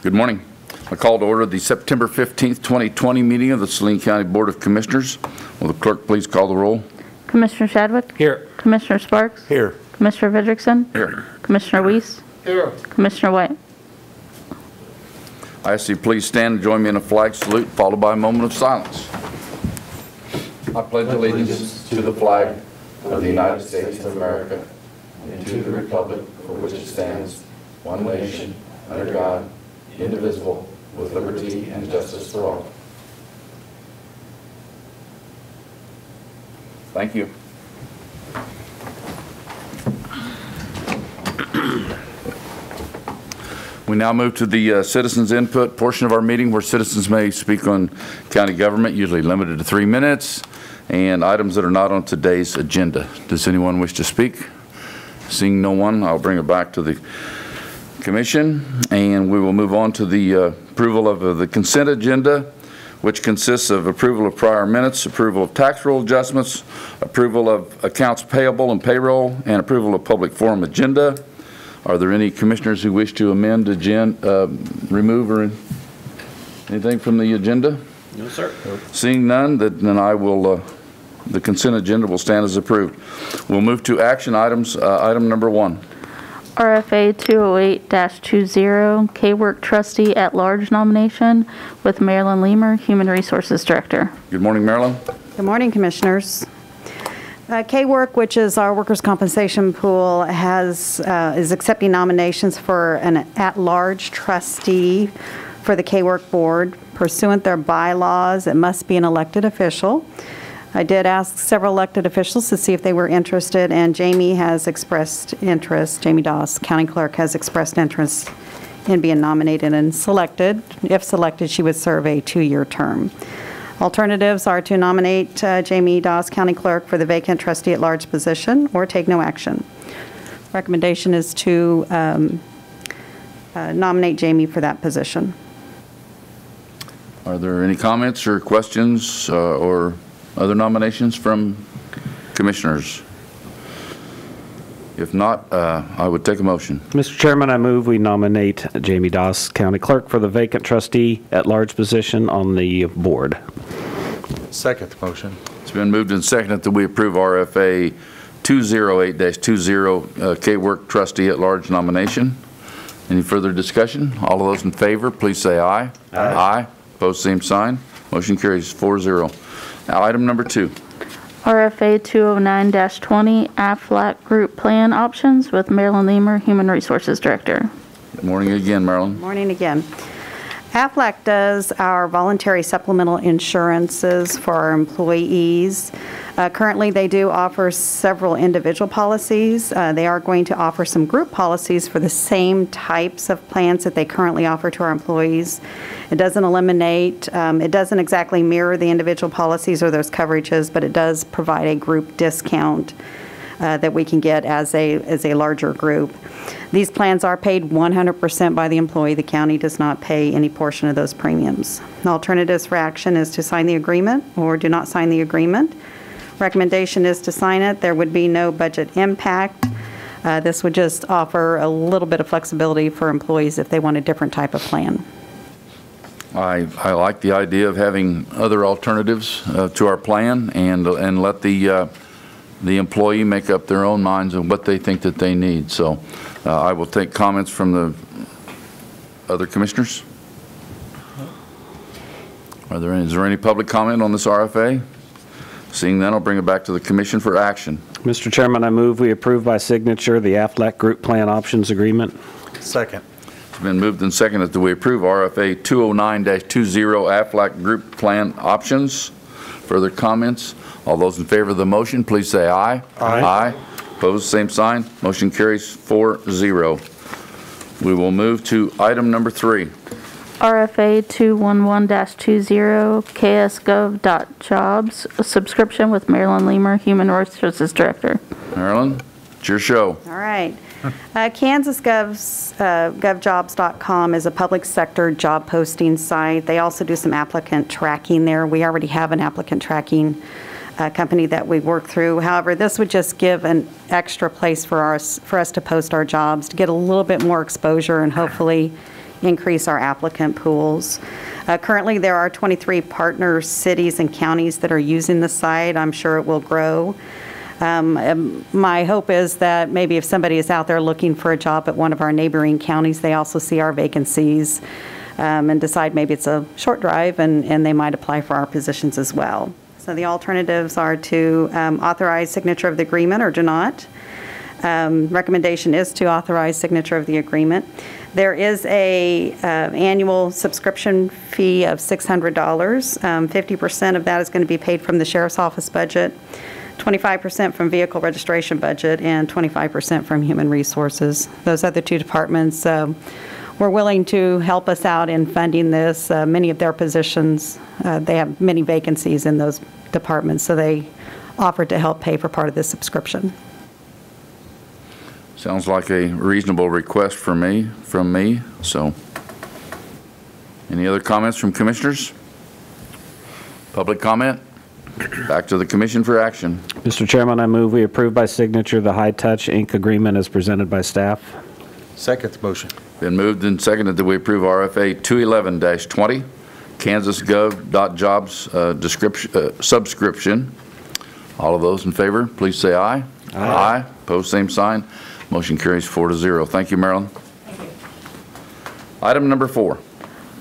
Good morning. I call to order the September 15th, 2020 meeting of the Saline County Board of Commissioners. Will the clerk please call the roll? Commissioner Shadwick? Here. Commissioner Sparks? Here. Commissioner Vidricksen? Here. Commissioner Weiss? Here. Commissioner White? I ask you please stand and join me in a flag salute followed by a moment of silence. I pledge allegiance to the flag of the United States of America and to the republic for which it stands, one nation, under God, indivisible, with liberty and justice for all. Thank you. We now move to the uh, citizens input portion of our meeting where citizens may speak on county government, usually limited to three minutes, and items that are not on today's agenda. Does anyone wish to speak? Seeing no one, I'll bring it back to the commission, and we will move on to the uh, approval of uh, the consent agenda, which consists of approval of prior minutes, approval of tax roll adjustments, approval of accounts payable and payroll, and approval of public forum agenda. Are there any commissioners who wish to amend, agen- uh, remove, or anything from the agenda? No, sir. Seeing none, then I will, uh, the consent agenda will stand as approved. We'll move to action items. Uh, Item number one. RFA 208-20, KWORCC Trustee at Large nomination with Marilyn Leamer, Human Resources Director. Good morning, Marilyn. Good morning, Commissioners. Uh, KWORCC, which is our workers' compensation pool, has, uh, is accepting nominations for an at-large trustee for the KWORCC Board. Pursuant their bylaws, it must be an elected official. I did ask several elected officials to see if they were interested, and Jamie has expressed interest, Jamie Doss, County Clerk, has expressed interest in being nominated and selected. If selected, she would serve a two-year term. Alternatives are to nominate uh, Jamie Doss, County Clerk, for the vacant trustee-at-large position, or take no action. Recommendation is to um, uh, nominate Jamie for that position. Are there any comments or questions uh, or other nominations from commissioners? If not, uh, I would take a motion. Mr. Chairman, I move we nominate Jamie Doss, County Clerk, for the vacant trustee at-large position on the board. Second motion. It's been moved and seconded that we approve RFA 208-20 uh, KWORCC Trustee at Large nomination. Any further discussion? All of those in favor, please say aye. Aye. Aye. Opposed, same sign. Motion carries 4-0. Now, item number two. RFA 209-20, Aflac Group Plan Options with Marilyn Leamer, Human Resources Director. Good morning again, Marilyn. Morning again. Aflac does our voluntary supplemental insurances for our employees. Uh, Currently, they do offer several individual policies. Uh, They are going to offer some group policies for the same types of plans that they currently offer to our employees. It doesn't eliminate, um, it doesn't exactly mirror the individual policies or those coverages, but it does provide a group discount uh, that we can get as a, as a larger group. These plans are paid 100% by the employee. The county does not pay any portion of those premiums. Alternatives for action is to sign the agreement or do not sign the agreement. Recommendation is to sign it. There would be no budget impact. Uh, This would just offer a little bit of flexibility for employees if they want a different type of plan. I, I like the idea of having other alternatives uh, to our plan and, and let the, uh, the employee make up their own minds on what they think that they need. So uh, I will take comments from the other commissioners. Are there, any- is there any public comment on this RFA? Seeing none, I'll bring it back to the commission for action. Mr. Chairman, I move we approve by signature the Aflac Group Plan Options Agreement. Second. It's been moved and seconded that we approve RFA 209-20 Aflac Group Plan Options. Further comments? All those in favor of the motion, please say aye. Aye. Aye. Opposed, same sign. Motion carries 4-0. We will move to item number three. RFA 211-20, KSGov.jobs, a subscription with Marilyn Leamer, Human Resources Director. Marilyn, it's your show. All right. Uh, Kansas Gov's, uh, GovJobs.com is a public sector job posting site. They also do some applicant tracking there. We already have an applicant tracking uh, company that we work through. However, this would just give an extra place for us, for us to post our jobs, to get a little bit more exposure and hopefully increase our applicant pools. Uh, Currently, there are 23 partner cities and counties that are using the site. I'm sure it will grow. Um, um, My hope is that maybe if somebody is out there looking for a job at one of our neighboring counties, they also see our vacancies um, and decide maybe it's a short drive, and and they might apply for our positions as well. So the alternatives are to um, authorize signature of the agreement or do not. Um, Recommendation is to authorize signature of the agreement. There is a uh, annual subscription fee of $600. Um, 50% of that is going to be paid from the sheriff's office budget, 25% from vehicle registration budget, and 25% from human resources. Those other two departments um, were willing to help us out in funding this. Uh, Many of their positions, uh, they have many vacancies in those departments, so they offered to help pay for part of this subscription. Sounds like a reasonable request for me, from me, so. Any other comments from commissioners? Public comment? Back to the commission for action. Mr. Chairman, I move we approve by signature the High Touch Inc. agreement as presented by staff. Second motion. Been moved and seconded that we approve RFA 211-20, kansasgov.jobs uh, description, uh, subscription. All of those in favor, please say aye. Aye. Pose same sign. Motion carries four to zero. Thank you, Marilyn. Thank you. Item number four.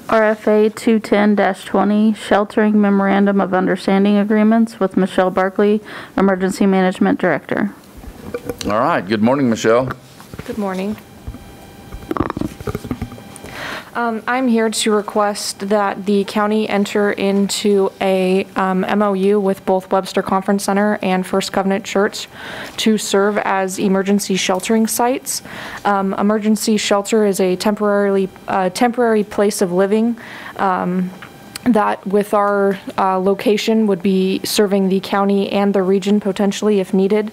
RFA 210-20, Sheltering Memorandum of Understanding Agreements with Michelle Barkley, Emergency Management Director. All right, good morning, Michelle. Good morning. Um, I'm here to request that the county enter into a um, MOU with both Webster Conference Center and First Covenant Church to serve as emergency sheltering sites. Um, Emergency shelter is a temporarily, uh, temporary place of living um, that with our uh, location would be serving the county and the region potentially if needed.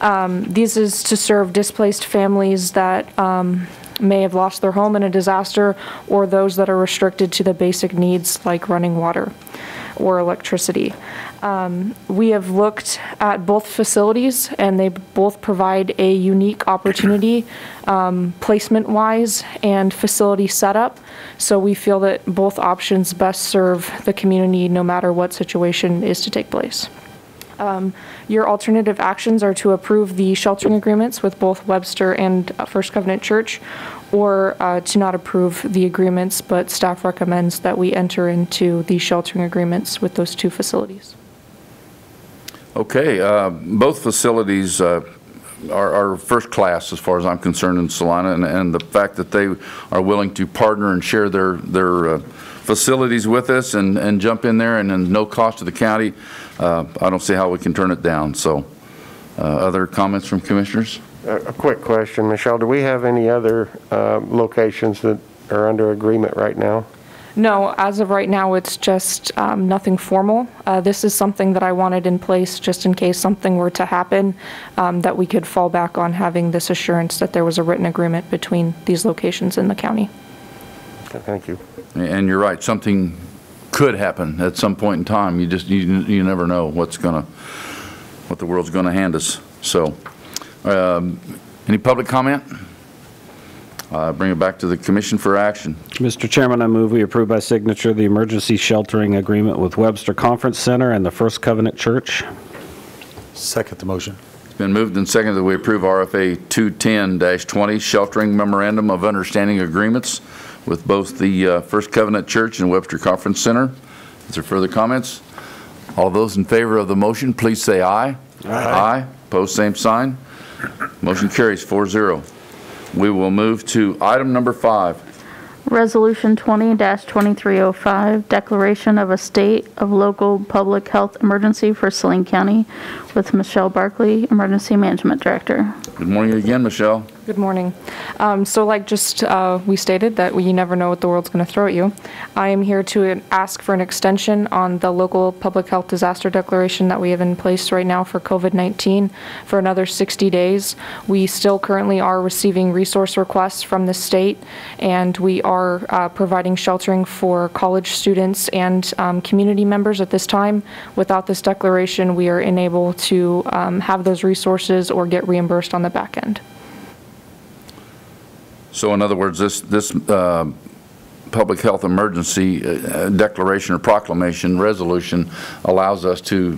Um, This is to serve displaced families that um, may have lost their home in a disaster or those that are restricted to the basic needs like running water or electricity. Um, We have looked at both facilities, and they both provide a unique opportunity um, placement-wise and facility setup. So we feel that both options best serve the community, no matter what situation is to take place. Um, Your alternative actions are to approve the sheltering agreements with both Webster and uh, First Covenant Church, or uh, to not approve the agreements, but staff recommends that we enter into the sheltering agreements with those two facilities. Okay, uh, both facilities uh, are are first class as far as I'm concerned in Salina, and- and the fact that they are willing to partner and share their their uh, facilities with us and and jump in there and then no cost to the county, uh, I don't see how we can turn it down. So, uh, other comments from commissioners? A a quick question, Michelle, do we have any other uh, locations that are under agreement right now? No, as of right now, it's just um, nothing formal. Uh, This is something that I wanted in place just in case something were to happen, um, that we could fall back on having this assurance that there was a written agreement between these locations in the county. Okay, Thank you. And you're right, something could happen at some point in time. You just, you, you never know what's gonna, what the world's gonna hand us. So, um, any public comment? Uh, bring it back to the commission for action. Mr. Chairman, I move we approve by signature the emergency sheltering agreement with Webster Conference Center and the First Covenant Church. Second the motion. It's been moved and seconded that we approve RFA 210-20 sheltering memorandum of understanding agreements with both the uh, First Covenant Church and Webster Conference Center. Is there further comments? All those in favor of the motion, please say aye. Aye. Pose same sign. Motion carries 4-0. We will move to item number five. Resolution 20-2305, Declaration of a State of Local Public Health Emergency for Saline County with Michelle Barkley, Emergency Management Director. Good morning again, Michelle. Good morning. Um, So like just uh, we stated, that you never know what the world's going to throw at you, I am here to ask for an extension on the local public health disaster declaration that we have in place right now for COVID-19 for another 60 days. We still currently are receiving resource requests from the state, and we are uh, providing sheltering for college students and um, community members at this time. Without this declaration, we are unable to um, have those resources or get reimbursed on the back end. So in other words, this, this uh, public health emergency uh, declaration or proclamation, resolution, allows us to,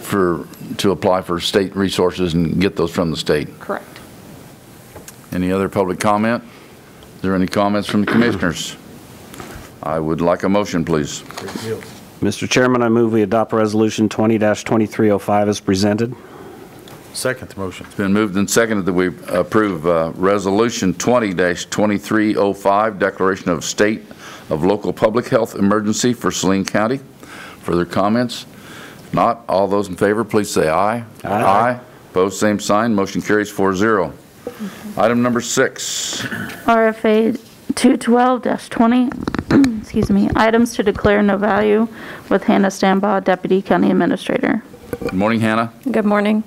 for, to apply for state resources and get those from the state. Correct. Any other public comment? Is there any comments from the commissioners? I would like a motion, please. Mr. Chairman, I move we adopt Resolution 20-2305 as presented. Second the motion. It's been moved and seconded that we approve uh, Resolution 20-2305, Declaration of State of Local Public Health Emergency for Saline County. Further comments? Not, all those in favor, please say aye. Aye. Opposed, same sign, motion carries 4-0. Item number six, RFA 212-20, excuse me, items to declare no value with Hannah Stambaugh, Deputy County Administrator. Good morning, Hannah. Good morning.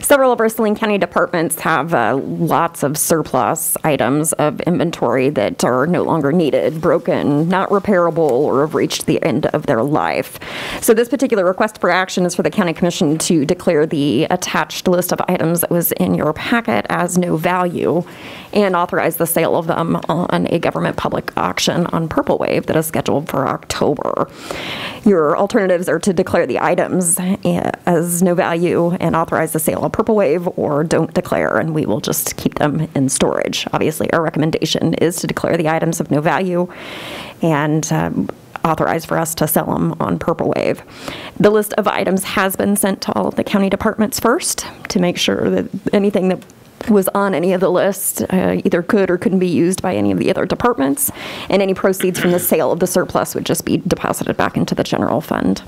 Several of our Saline County departments have uh, lots of surplus items of inventory that are no longer needed, broken, not repairable, or have reached the end of their life. So this particular request for action is for the county commission to declare the attached list of items that was in your packet as no value and authorize the sale of them on a government public auction on Purple Wave that is scheduled for October. Your alternatives are to declare the items eh, as no value and authorize the sale of Purple Wave, or don't declare, and we will just keep them in storage. Obviously, our recommendation is to declare the items of no value and um, authorize for us to sell them on Purple Wave. The list of items has been sent to all of the county departments first to make sure that anything that was on any of the list uh, either could or couldn't be used by any of the other departments, and any proceeds from the sale of the surplus would just be deposited back into the general fund.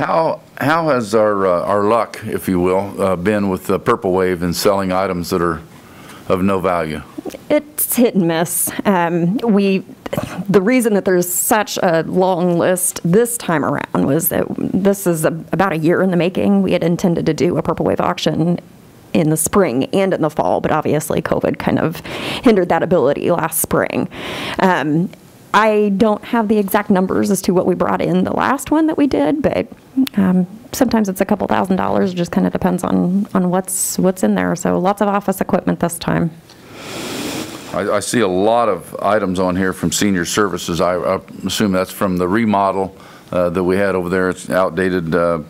How, how has our, uh, our luck, if you will, uh, been with the Purple Wave and selling items that are of no value? It's hit and miss. Um, we, the reason that there's such a long list this time around was that this is a, about a year in the making. We had intended to do a Purple Wave auction in the spring and in the fall, but obviously COVID kind of hindered that ability last spring. Um, I don't have the exact numbers as to what we brought in the last one that we did, but um, sometimes it's a couple thousand dollars. It just kind of depends on on what's what's in there. So lots of office equipment this time. I, I see a lot of items on here from senior services. I, I assume that's from the remodel uh, that we had over there. It's outdated, uh,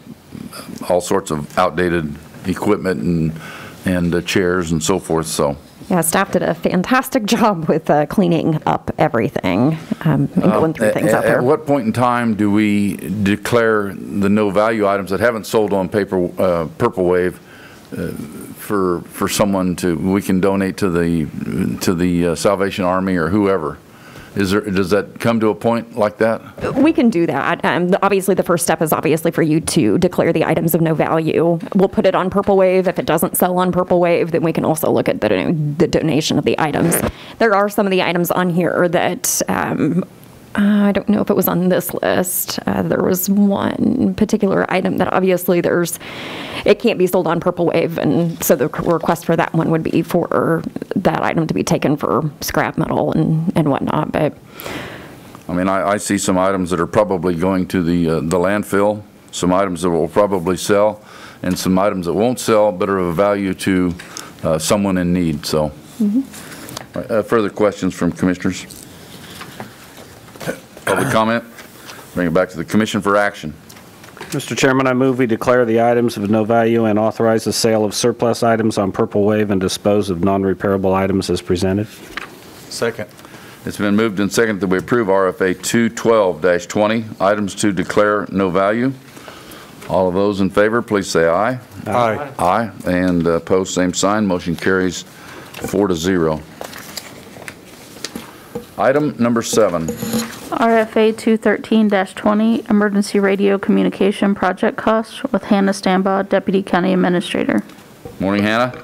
all sorts of outdated equipment and, and uh, chairs and so forth, so. Yeah, staff did a fantastic job with uh, cleaning up everything um, and going through At- things out At what point in time do we declare the no-value items that haven't sold on paper, uh, Purple Wave uh, for, for someone to, we can donate to the, to the uh, Salvation Army or whoever? Is there, does that come to a point like that? We can do that. Um, obviously, the first step is obviously for you to declare the items of no value. We'll put it on Purple Wave. If it doesn't sell on Purple Wave, then we can also look at the, the donation of the items. There are some of the items on here that um, I don't know if it was on this list. Uh, there was one particular item that obviously there's, it can't be sold on Purple Wave, and so the request for that one would be for that item to be taken for scrap metal and, and whatnot. But I mean, I, I see some items that are probably going to the, uh, the landfill, some items that will probably sell, and some items that won't sell but are of value to uh, someone in need, so. Uh, Further questions from commissioners? Public comment? Bring it back to the commission for action. Mr. Chairman, I move we declare the items of no value and authorize the sale of surplus items on Purple Wave and dispose of non-repairable items as presented. Second. It's been moved and seconded that we approve RFA 212-20, items to declare no value. All of those in favor, please say aye. Aye. Aye, and uh, opposed, same sign. Motion carries four to zero. Item number seven. RFA 213-20, Emergency Radio Communication Project Costs with Hannah Stambaugh, Deputy County Administrator. Morning, Hannah.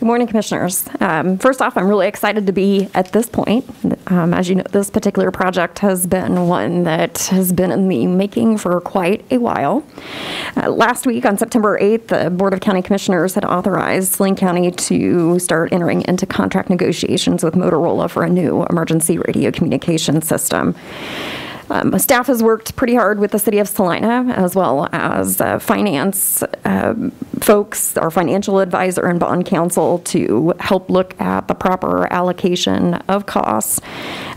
Good morning, Commissioners. Um, First off, I'm really excited to be at this point. Um, As you know, this particular project has been one that has been in the making for quite a while. Uh, Last week, on September 8th, the Board of County Commissioners had authorized Saline County to start entering into contract negotiations with Motorola for a new emergency radio communication system. Um, Staff has worked pretty hard with the city of Salina, as well as uh, finance um, folks, our financial advisor and bond counsel, to help look at the proper allocation of costs,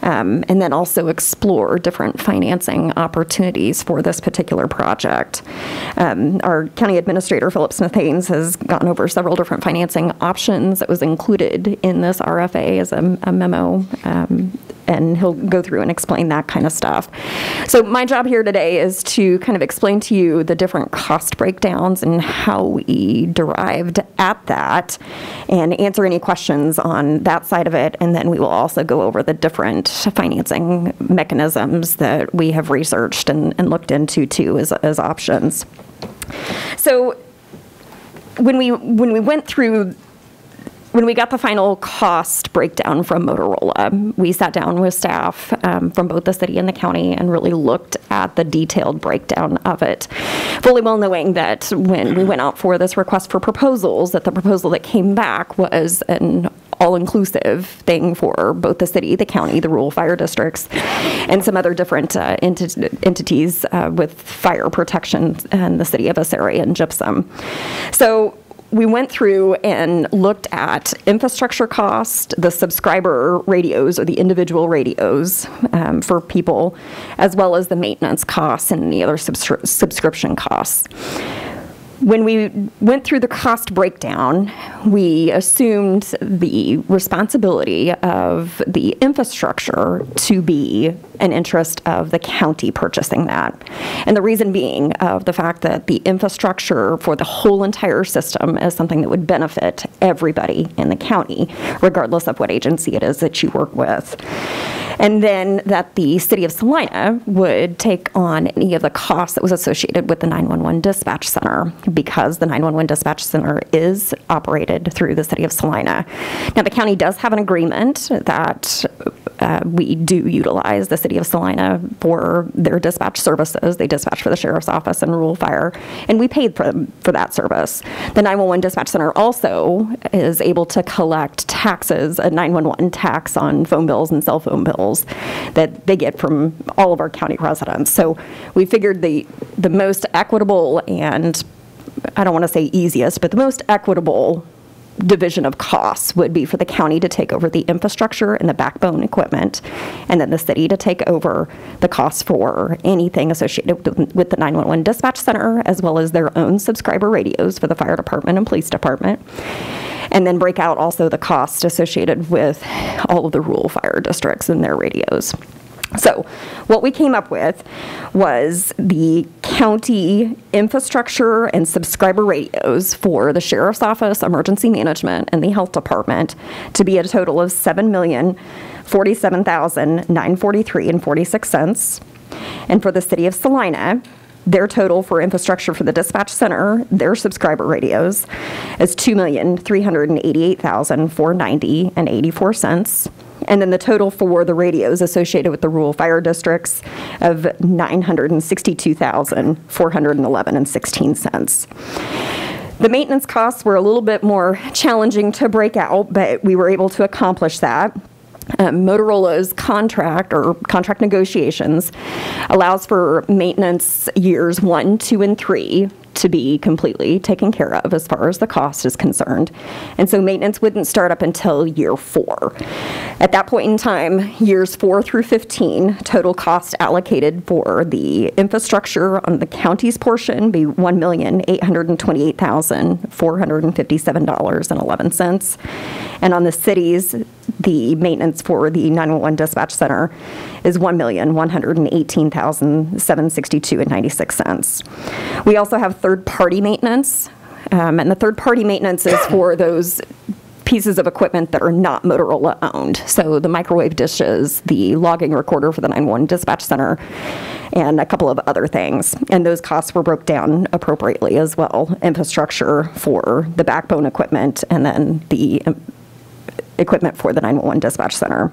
um, and then also explore different financing opportunities for this particular project. Um, Our county administrator, Phillip Smith-Hanes, has gone over several different financing options that was included in this RFA as a a memo um, and he'll go through and explain that kind of stuff. So my job here today is to kind of explain to you the different cost breakdowns and how we derived at that and answer any questions on that side of it. And then we will also go over the different financing mechanisms that we have researched and, and looked into too as, as options. So when we, when we went through when we got the final cost breakdown from Motorola, we sat down with staff um, from both the city and the county and really looked at the detailed breakdown of it, fully well knowing that when we went out for this request for proposals, that the proposal that came back was an all-inclusive thing for both the city, the county, the rural fire districts, and some other different uh, enti- entities uh, with fire protection and the city of Assaria and Gypsum. So we went through and looked at infrastructure cost, the subscriber radios or the individual radios um, for people, as well as the maintenance costs and any other subscri- subscription costs. When we went through the cost breakdown, we assumed the responsibility of the infrastructure to be an interest of the county purchasing that. And the reason being of the fact that the infrastructure for the whole entire system is something that would benefit everybody in the county, regardless of what agency it is that you work with. And then that the city of Salina would take on any of the costs that was associated with the 911 dispatch center because the 911 dispatch center is operated through the city of Salina. Now, the county does have an agreement that uh, we do utilize the city of Salina for their dispatch services. They dispatch for the sheriff's office and rural fire, and we paid for, for that service. The 911 dispatch center also is able to collect taxes, a 911 tax on phone bills and cell phone bills that they get from all of our county residents. So we figured the, the most equitable and, I don't want to say easiest, but the most equitable division of costs would be for the county to take over the infrastructure and the backbone equipment, and then the city to take over the costs for anything associated with- the 911 dispatch center, as well as their own subscriber radios for the fire department and police department. And then break out also the costs associated with all of the rural fire districts and their radios. So what we came up with was the county infrastructure and subscriber radios for the sheriff's office, emergency management, and the health department to be a total of seven million forty-seven thousand nine forty-three and forty-six cents. And for the city of Salina, their total for infrastructure for the dispatch center, their subscriber radios, is two million three hundred and eighty-eight thousand four ninety and eighty-four cents. And then the total for the radios associated with the rural fire districts of 962,411 and 16 cents. The maintenance costs were a little bit more challenging to break out, but we were able to accomplish that. Um, Motorola's contract or contract negotiations allows for maintenance years one, two, and three to be completely taken care of as far as the cost is concerned. And so maintenance wouldn't start up until year four. At that point in time, years four through 15, total cost allocated for the infrastructure on the county's portion be $1,828,457.11. And on the city's, the maintenance for the 911 dispatch center is $1,118,762.96. We also have third-party maintenance, um, and the third-party maintenance is for those pieces of equipment that are not Motorola owned. So the microwave dishes, the logging recorder for the 911 dispatch center, and a couple of other things. And those costs were broke down appropriately as well. Infrastructure for the backbone equipment and then the equipment for the 911 dispatch center.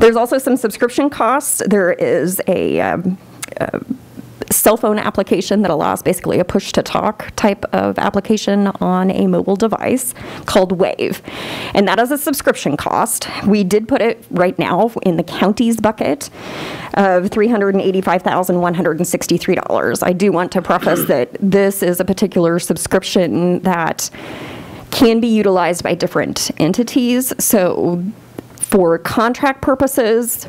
There's also some subscription costs. There is a um, uh, cell phone application that allows basically a push-to-talk type of application on a mobile device called Wave. And that is a subscription cost. We did put it right now in the county's bucket of $385,163. I do want to preface that this is a particular subscription that can be utilized by different entities. So for contract purposes,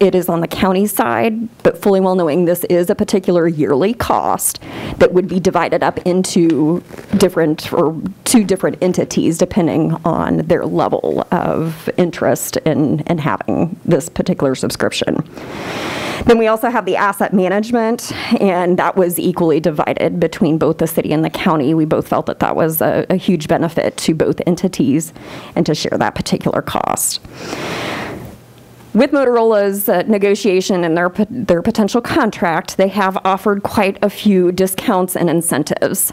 it is on the county side, but fully well knowing this is a particular yearly cost that would be divided up into different, or two different entities depending on their level of interest in, in having this particular subscription. Then we also have the asset management, and that was equally divided between both the city and the county. We both felt that that was a, a huge benefit to both entities and to share that particular cost. With Motorola's uh, negotiation and their, their potential contract, they have offered quite a few discounts and incentives.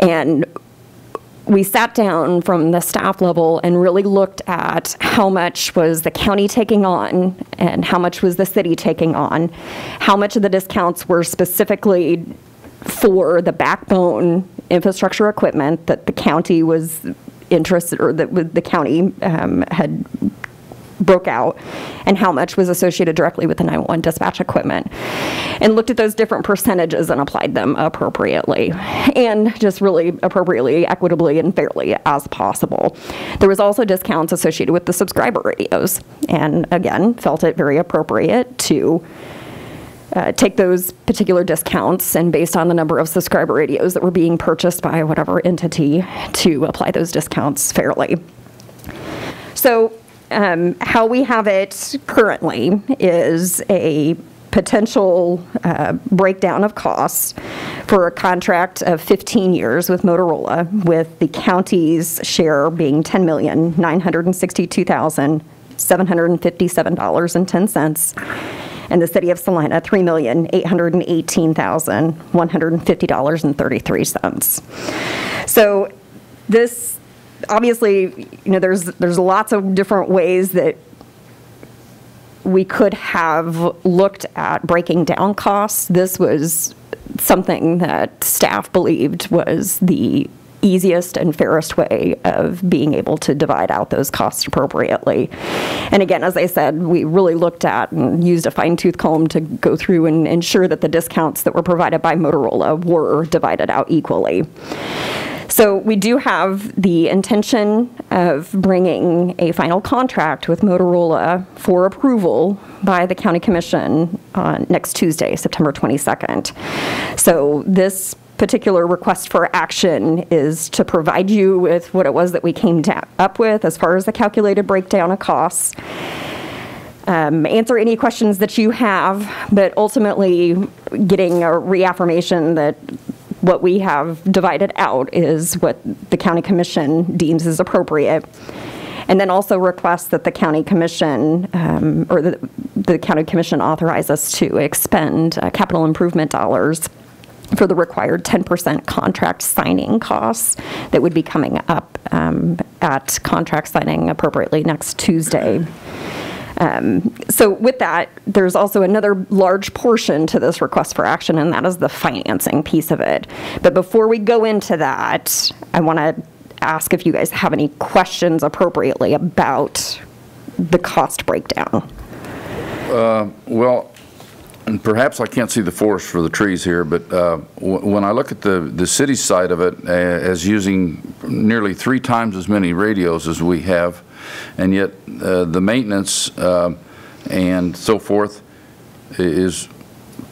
And we sat down from the staff level and really looked at how much was the county taking on and how much was the city taking on, how much of the discounts were specifically for the backbone infrastructure equipment that the county was interested, or that the county um, had broke out and how much was associated directly with the 911 dispatch equipment and looked at those different percentages and applied them appropriately and just really appropriately equitably and fairly as possible. There was also discounts associated with the subscriber radios and again felt it very appropriate to uh, take those particular discounts and based on the number of subscriber radios that were being purchased by whatever entity to apply those discounts fairly. So um, how we have it currently is a potential uh, breakdown of costs for a contract of 15 years with Motorola, with the county's share being $10,962,757.10, and the city of Salina, $3,818,150.33. So this obviously, you know, there's, there's lots of different ways that we could have looked at breaking down costs. This was something that staff believed was the easiest and fairest way of being able to divide out those costs appropriately. And again, as I said, we really looked at and used a fine tooth comb to go through and ensure that the discounts that were provided by Motorola were divided out equally. So we do have the intention of bringing a final contract with Motorola for approval by the county commission on next Tuesday, September 22nd. So this particular request for action is to provide you with what it was that we came up with as far as the calculated breakdown of costs. Um, answer any questions that you have, but ultimately getting a reaffirmation that what we have divided out is what the county commission deems is appropriate. And then also request that the county commission, um, or the, the county commission authorize us to expend uh, capital improvement dollars for the required 10% contract signing costs that would be coming up um, at contract signing appropriately next Tuesday. Um, So with that, there's also another large portion to this request for action, and that is the financing piece of it. But before we go into that, I want to ask if you guys have any questions appropriately about the cost breakdown. Well, and perhaps I can't see the forest for the trees here, but uh, wh- when I look at the, the city side of it uh, as using nearly three times as many radios as we have, and yet uh, the maintenance uh, and so forth is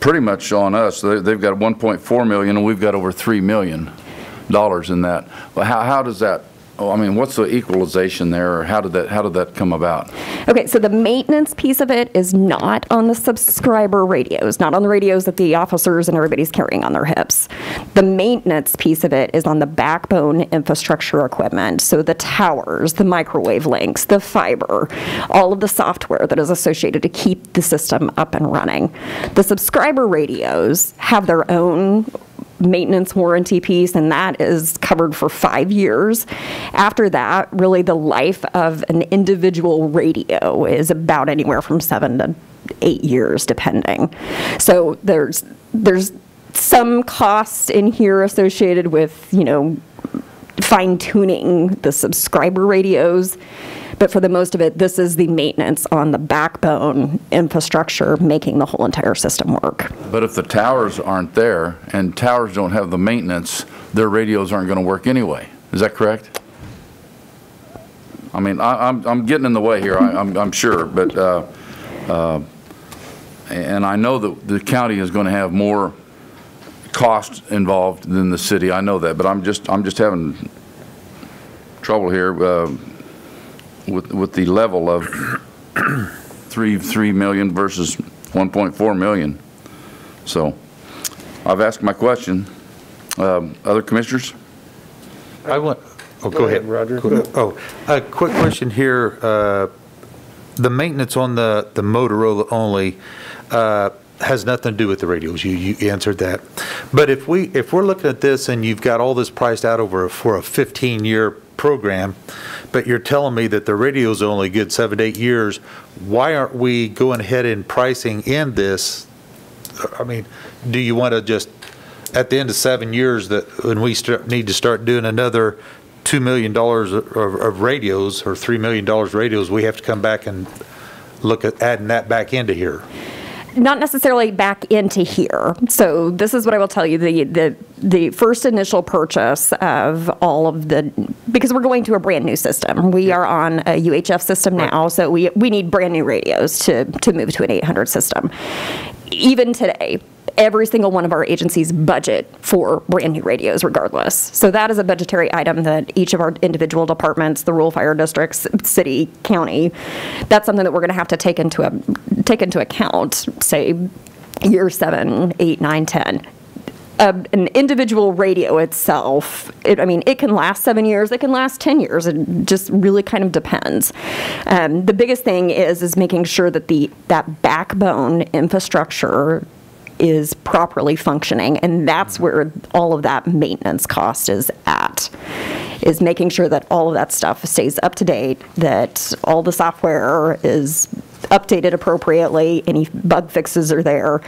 pretty much on us. They- They've got 1.4 million, and we've got over 3 million dollars in that. Well, how, how does that, Oh, I mean, what's the equalization there, or how did that, how did that come about? Okay, so the maintenance piece of it is not on the subscriber radios, not on the radios that the officers and everybody's carrying on their hips. The maintenance piece of it is on the backbone infrastructure equipment, so the towers, the microwave links, the fiber, all of the software that is associated to keep the system up and running. The subscriber radios have their own maintenance warranty piece, and that is covered for five years. After that, really the life of an individual radio is about anywhere from seven to eight years, depending. So there's, there's some cost in here associated with, you know, fine tuning the subscriber radios. But for the most of it, this is the maintenance on the backbone infrastructure, making the whole entire system work. But if the towers aren't there and towers don't have the maintenance, their radios aren't going to work anyway. Is that correct? I mean, I, I'm, I'm getting in the way here, I- I'm, I'm sure, but, uh, uh, and I know that the county is going to have more cost involved than the city, I know that, but I'm just, I'm just having trouble here, uh, with, with the level of three, 3 million versus 1.4 million. So, I've asked my question. Um, Other commissioners? I want, oh, go ahead. Roger. Go- Oh, a quick question here. uh, The maintenance on the, the Motorola only uh, has nothing to do with the radios. You, you answered that. But if we, if we're looking at this and you've got all this priced out over, for a 15-year program, but you're telling me that the radio's only good seven, to eight years, why aren't we going ahead and pricing in this? I mean, do you want to just, at the end of seven years, that when we need to start doing another $2 million of, of radios, or $3 million radios, we have to come back and look at adding that back into here? Not necessarily back into here. So this is what I will tell you, the, the, the first initial purchase of all of the, because we're going to a brand new system. We are on a UHF system now, so we, we need brand new radios to, to move to an 800 system. Even today, every single one of our agencies budget for brand new radios regardless. So that is a budgetary item that each of our individual departments, the rural fire districts, city, county, that's something that we're going to have to take into a, take into account, say, year seven, eight, nine, 10. Uh, an individual radio itself, it, I mean, it can last seven years, it can last 10 years. It just really kind of depends. Um, the biggest thing is is making sure that the that backbone infrastructure is properly functioning, and that's where all of that maintenance cost is at. Is making sure that all of that stuff stays up to date, that all the software is updated appropriately, any bug fixes are there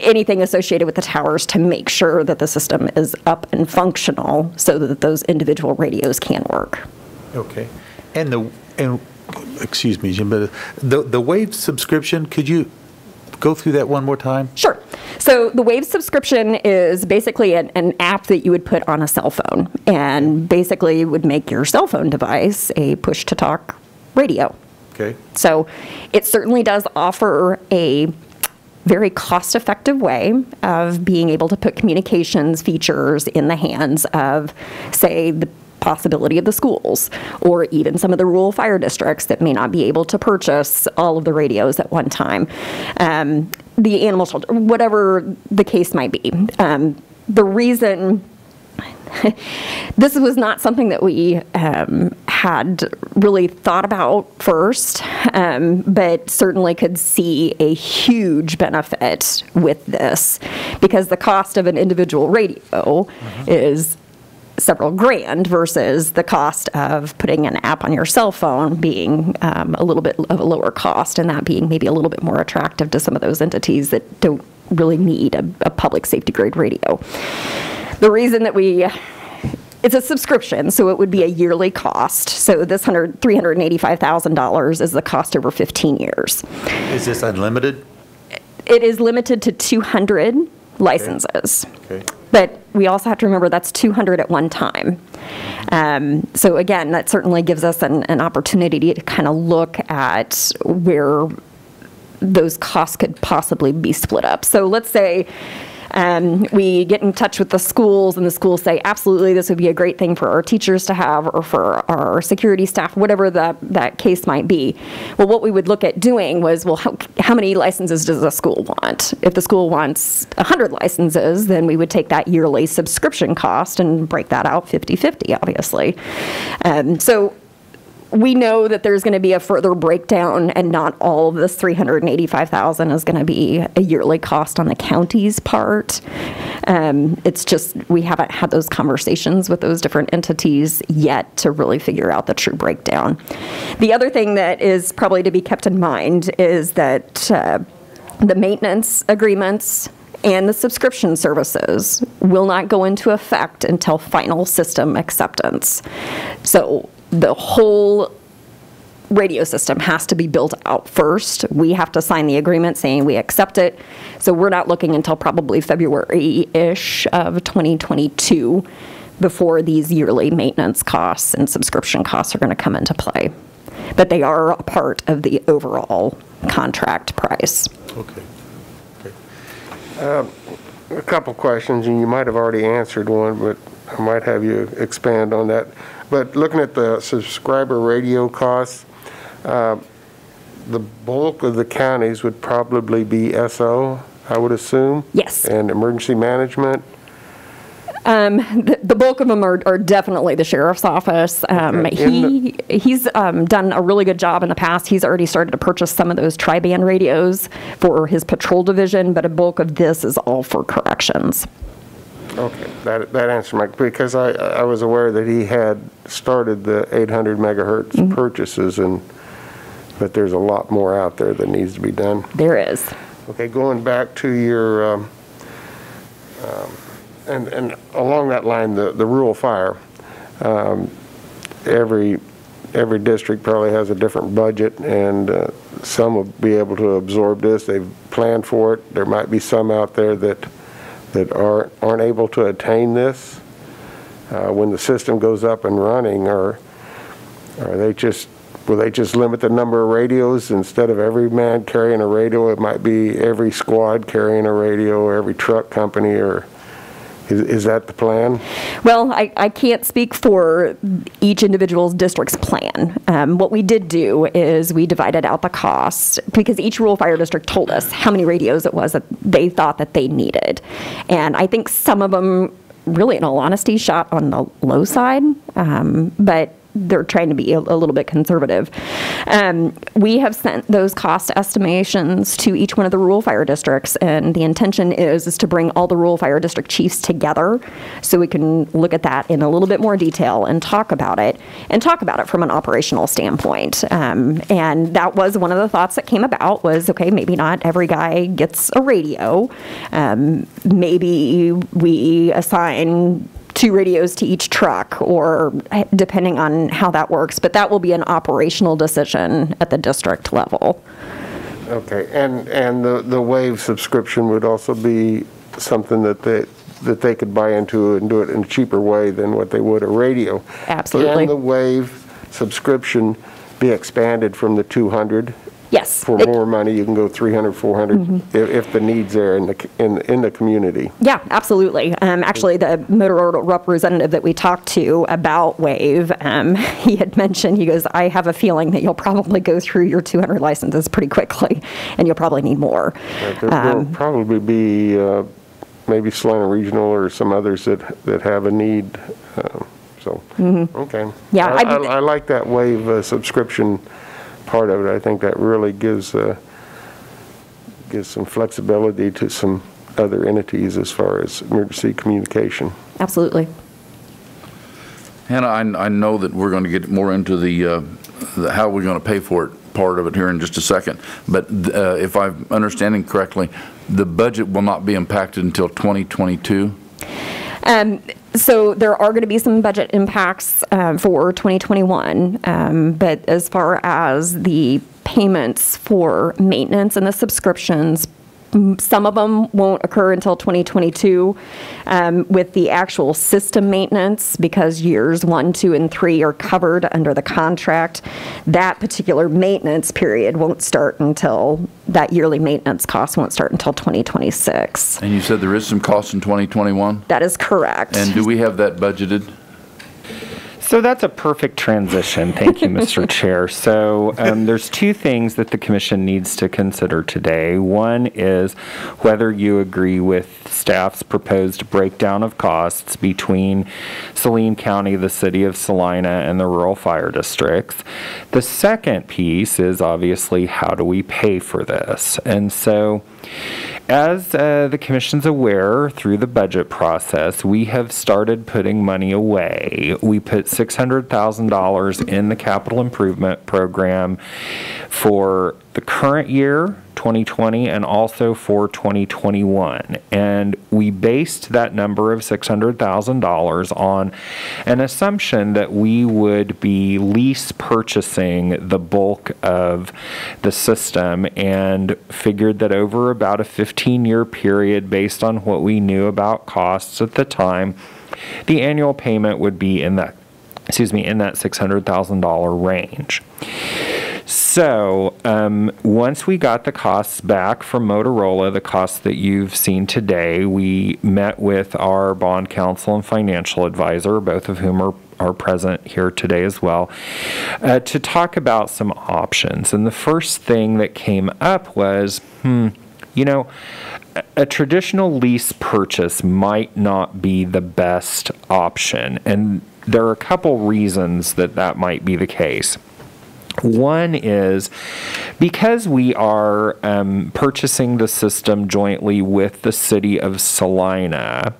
anything associated with the towers to make sure that the system is up and functional so that those individual radios can work. Okay. And the, and, excuse me, Jim, but the, the Wave subscription, could you go through that one more time? Sure. So the Wave subscription is basically an, an app that you would put on a cell phone and basically would make your cell phone device a push to talk radio. Okay. So it certainly does offer a very cost-effective way of being able to put communications features in the hands of, say, the possibility of the schools, or even some of the rural fire districts that may not be able to purchase all of the radios at one time. Um, the animal shelter, whatever the case might be. Um, the reason this was not something that we um, had really thought about first, um, but certainly could see a huge benefit with this because the cost of an individual radio is several grand versus the cost of putting an app on your cell phone being um, a little bit of a lower cost and that being maybe a little bit more attractive to some of those entities that don't really need a, a public safety grade radio. The reason that we, it's a subscription, so it would be a yearly cost. So this hundred, $385,000 is the cost over 15 years. Is this unlimited? It is limited to 200 licenses. Okay. But we also have to remember that's 200 at one time. Um, So again, that certainly gives us an, an opportunity to kind of look at where those costs could possibly be split up. So let's say um, we get in touch with the schools and the schools say, absolutely, this would be a great thing for our teachers to have or for our security staff, whatever that, that case might be. Well, what we would look at doing was, well, how, how many licenses does a school want? If the school wants 100 licenses, then we would take that yearly subscription cost and break that out 50-50, obviously. Um, So we know that there's going to be a further breakdown and not all of this 385,000 is going to be a yearly cost on the county's part. Um, It's just, we haven't had those conversations with those different entities yet to really figure out the true breakdown. The other thing that is probably to be kept in mind is that uh, the maintenance agreements and the subscription services will not go into effect until final system acceptance. So the whole radio system has to be built out first. We have to sign the agreement saying we accept it. So we're not looking until probably February-ish of 2022 before these yearly maintenance costs and subscription costs are going to come into play. But they are a part of the overall contract price. Okay. Um, a couple questions, and you might have already answered one, but I might have you expand on that. But looking at the subscriber radio costs, uh, the bulk of the counties would probably be SO, I would assume? Yes. And emergency management? The the bulk of them are, are definitely the sheriff's office. Um, he he's um, done a really good job in the past. He's already started to purchase some of those tri-band radios for his patrol division, but a bulk of this is all for corrections. Okay, that, that answered my, because I, I was aware that he had started the 800 megahertz purchases, and, but there's a lot more out there that needs to be done. There is. Okay, going back to your, um, um, and, and along that line, the, the rural fire, um, every, every district probably has a different budget, and uh, some will be able to absorb this, they've planned for it. There might be some out there that, that aren't, aren't able to attain this. Uh, When the system goes up and running, or are they just, will they just limit the number of radios instead of every man carrying a radio? It might be every squad carrying a radio, or every truck company, or is, is that the plan? Well, I, I can't speak for each individual's district's plan. Um, what we did do is we divided out the cost because each rural fire district told us how many radios it was that they thought that they needed. And I think some of them, really in all honesty, shot on the low side. Um, but they're trying to be a, a little bit conservative. Um, we have sent those cost estimations to each one of the rural fire districts, and the intention is is to bring all the rural fire district chiefs together so we can look at that in a little bit more detail and talk about it, and talk about it from an operational standpoint. Um, and that was one of the thoughts that came about was okay, maybe not every guy gets a radio. Um, maybe we assign two radios to each truck, or depending on how that works. But that will be an operational decision at the district level. Okay, and, and the, the Wave subscription would also be something that they, that they could buy into and do it in a cheaper way than what they would a radio? Absolutely. Can the Wave subscription be expanded from the 200? Yes. For it- more money, you can go 300, 400, if, if the need's there in the, in, in the community? Yeah, absolutely. Um, actually, the Motorola representative that we talked to about Wave, um, he had mentioned, he goes, I have a feeling that you'll probably go through your 200 licenses pretty quickly, and you'll probably need more. There will probably be uh, maybe Salina Regional or some others that, that have a need, uh, so, okay. Mm-hmm. Yeah, I, I I like that Wave uh, subscription part of it. I think that really gives, uh, gives some flexibility to some other entities as far as emergency communication. Absolutely. Hannah, I, I know that we're going to get more into the, uh, the how we're going to pay for it part of it here in just a second. But uh, if I'm understanding correctly, the budget will not be impacted until 2022? Um, So there are going to be some budget impacts um, for 2021, um, but as far as the payments for maintenance and the subscriptions, some of them won't occur until 2022 um, with the actual system maintenance because years one, two, and three are covered under the contract. That particular maintenance period won't start until, that yearly maintenance cost won't start until 2026. And you said there is some cost in 2021? That is correct. And do we have that budgeted? So that's a perfect transition. Thank you, Mr. Chair. So um, there's two things that the commission needs to consider today. One is whether you agree with staff's proposed breakdown of costs between Saline County, the city of Salina, and the rural fire districts. The second piece is obviously how do we pay for this? And so as uh, the commission's aware through the budget process, we have started putting money away. We put $600,000 in the capital improvement program for the current year, 2020, and also for 2021. And we based that number of $600,000 on an assumption that we would be lease purchasing the bulk of the system and figured that over about a 15 year period, based on what we knew about costs at the time, the annual payment would be in that excuse me in that $600,000 range. So, um, once we got the costs back from Motorola, the costs that you've seen today, we met with our bond counsel and financial advisor, both of whom are are present here today as well, uh, to talk about some options. And the first thing that came up was, hmm, you know, a, a traditional lease purchase might not be the best option. And there are a couple reasons that that might be the case. One is because we are um, purchasing the system jointly with the city of Salina,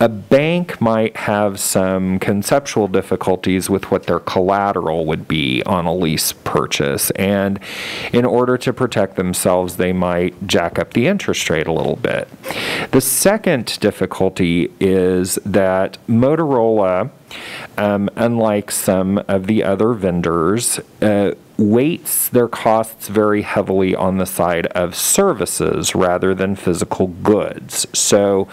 a bank might have some conceptual difficulties with what their collateral would be on a lease purchase. And in order to protect themselves, they might jack up the interest rate a little bit. The second difficulty is that Motorola um, unlike some of the other vendors, uh, weights their costs very heavily on the side of services rather than physical goods. So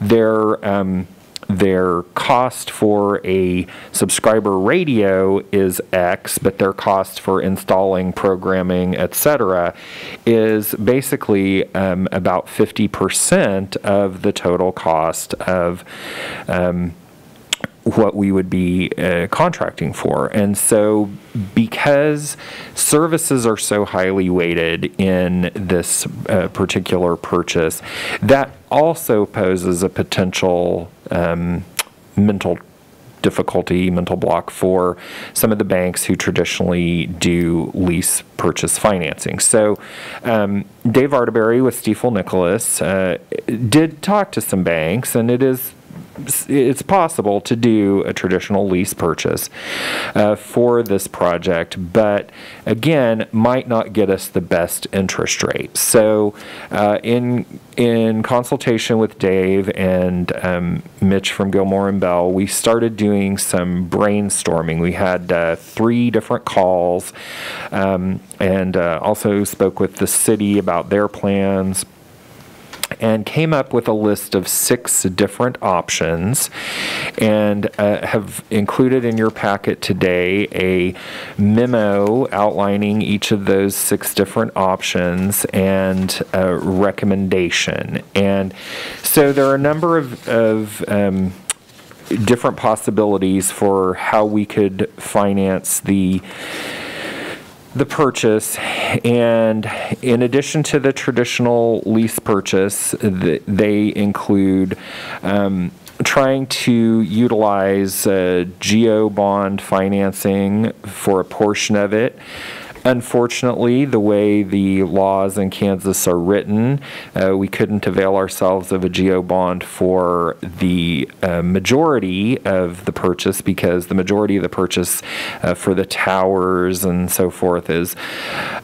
their um, their cost for a subscriber radio is X, but their cost for installing programming, etc., is basically um, about 50% of the total cost of. Um, what we would be uh, contracting for. And so, because services are so highly weighted in this uh, particular purchase, that also poses a potential um, mental difficulty, mental block for some of the banks who traditionally do lease purchase financing. So, um, Dave Arterberry with Stifel Nicolaus uh, did talk to some banks, and it is it's possible to do a traditional lease purchase uh, for this project, but again, might not get us the best interest rate. So, uh, in in consultation with Dave and um, Mitch from Gilmore and Bell, we started doing some brainstorming. We had uh, three different calls, um, and uh, also spoke with the city about their plans and came up with a list of six different options and uh, have included in your packet today a memo outlining each of those six different options and a recommendation. And so there are a number of, of um, different possibilities for how we could finance the the purchase, and in addition to the traditional lease purchase, they include um, trying to utilize uh, GO bond financing for a portion of it. Unfortunately, the way the laws in Kansas are written, uh, we couldn't avail ourselves of a GO bond for the uh, majority of the purchase because the majority of the purchase uh, for the towers and so forth is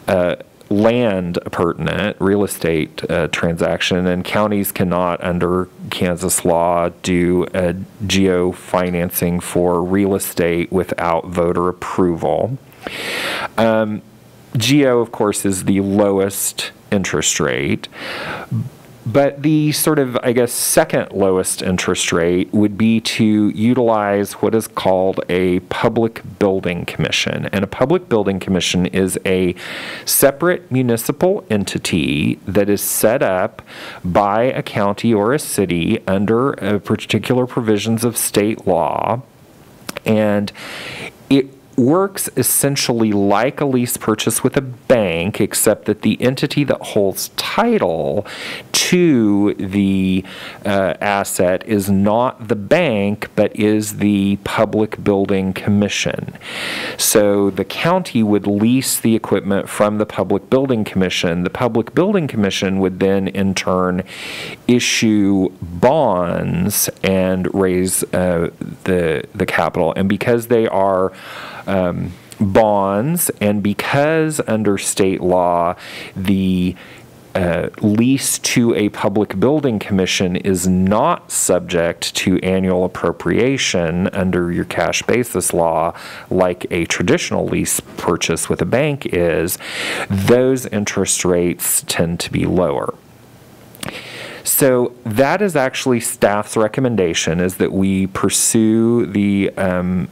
uh, land pertinent real estate uh, transaction, and counties cannot, under Kansas law, do a GO financing for real estate without voter approval. Um, GO, of course, is the lowest interest rate. But the sort of, I guess, second lowest interest rate would be to utilize what is called a public building commission. And a public building commission is a separate municipal entity that is set up by a county or a city under uh, particular provisions of state law And works essentially like a lease purchase with a bank, except that the entity that holds title to the uh, asset is not the bank, but is the Public Building Commission. So the county would lease the equipment from the Public Building Commission. The Public Building Commission would then, in turn, issue bonds and raise uh, the the capital. And because they are um, bonds, and because under state law, the uh, lease to a public building commission is not subject to annual appropriation under your cash basis law like a traditional lease purchase with a bank is, those interest rates tend to be lower. So that is actually staff's recommendation is that we pursue the um,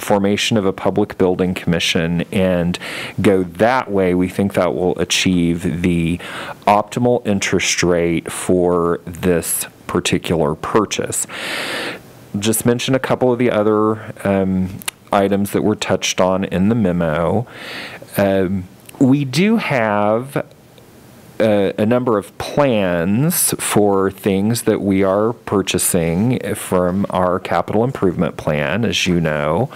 formation of a public building commission and go that way, we think that will achieve the optimal interest rate for this particular purchase. Just mention a couple of the other um, items that were touched on in the memo. Um, we do have a, number of plans for things that we are purchasing from our capital improvement plan, as you know.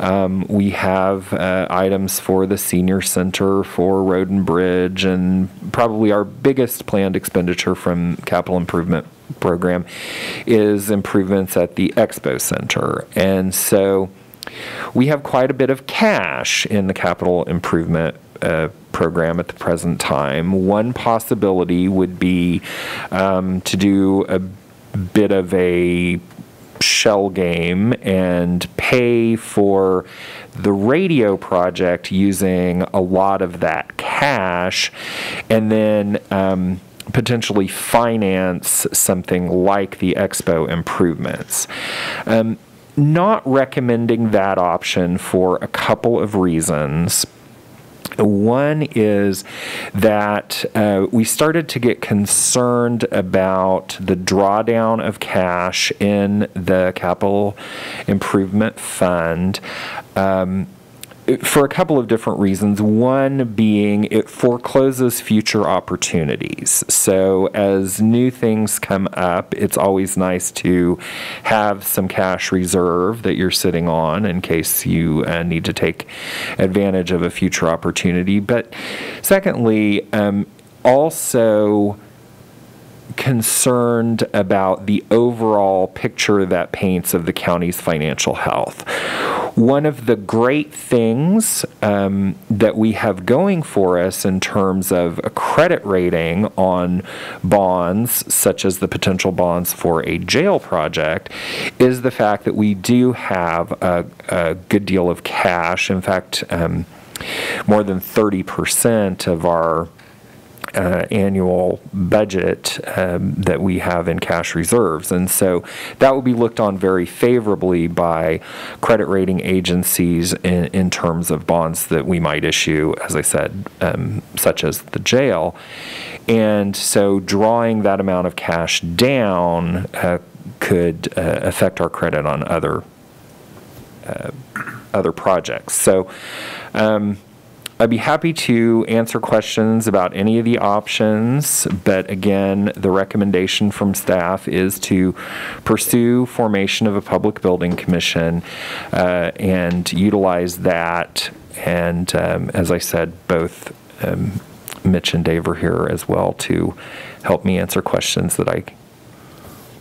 Um, we have uh, items for the senior center, for road and bridge, and probably our biggest planned expenditure from capital improvement program is improvements at the expo center. And so we have quite a bit of cash in the capital improvement program at the present time. One possibility would be um, to do a bit of a shell game and pay for the radio project using a lot of that cash and then um, potentially finance something like the expo improvements. Um, not recommending that option for a couple of reasons. One is that uh, we started to get concerned about the drawdown of cash in the capital improvement fund. Um, for a couple of different reasons. One being it forecloses future opportunities. So, as new things come up, it's always nice to have some cash reserve that you're sitting on in case you uh, need to take advantage of a future opportunity. But, secondly, um, also, concerned about the overall picture that paints of the county's financial health. One of the great things um, that we have going for us in terms of a credit rating on bonds, such as the potential bonds for a jail project, is the fact that we do have a, a good deal of cash. In fact, um, more than 30% of our uh, annual budget um, that we have in cash reserves. And so that would be looked on very favorably by credit rating agencies in, in terms of bonds that we might issue, as I said, um, such as the jail. And so drawing that amount of cash down uh, could uh, affect our credit on other uh, other projects. So um, I'd be happy to answer questions about any of the options, but again, the recommendation from staff is to pursue formation of a public building commission uh, and utilize that. And um, as I said, both um, Mitch and Dave are here as well to help me answer questions that I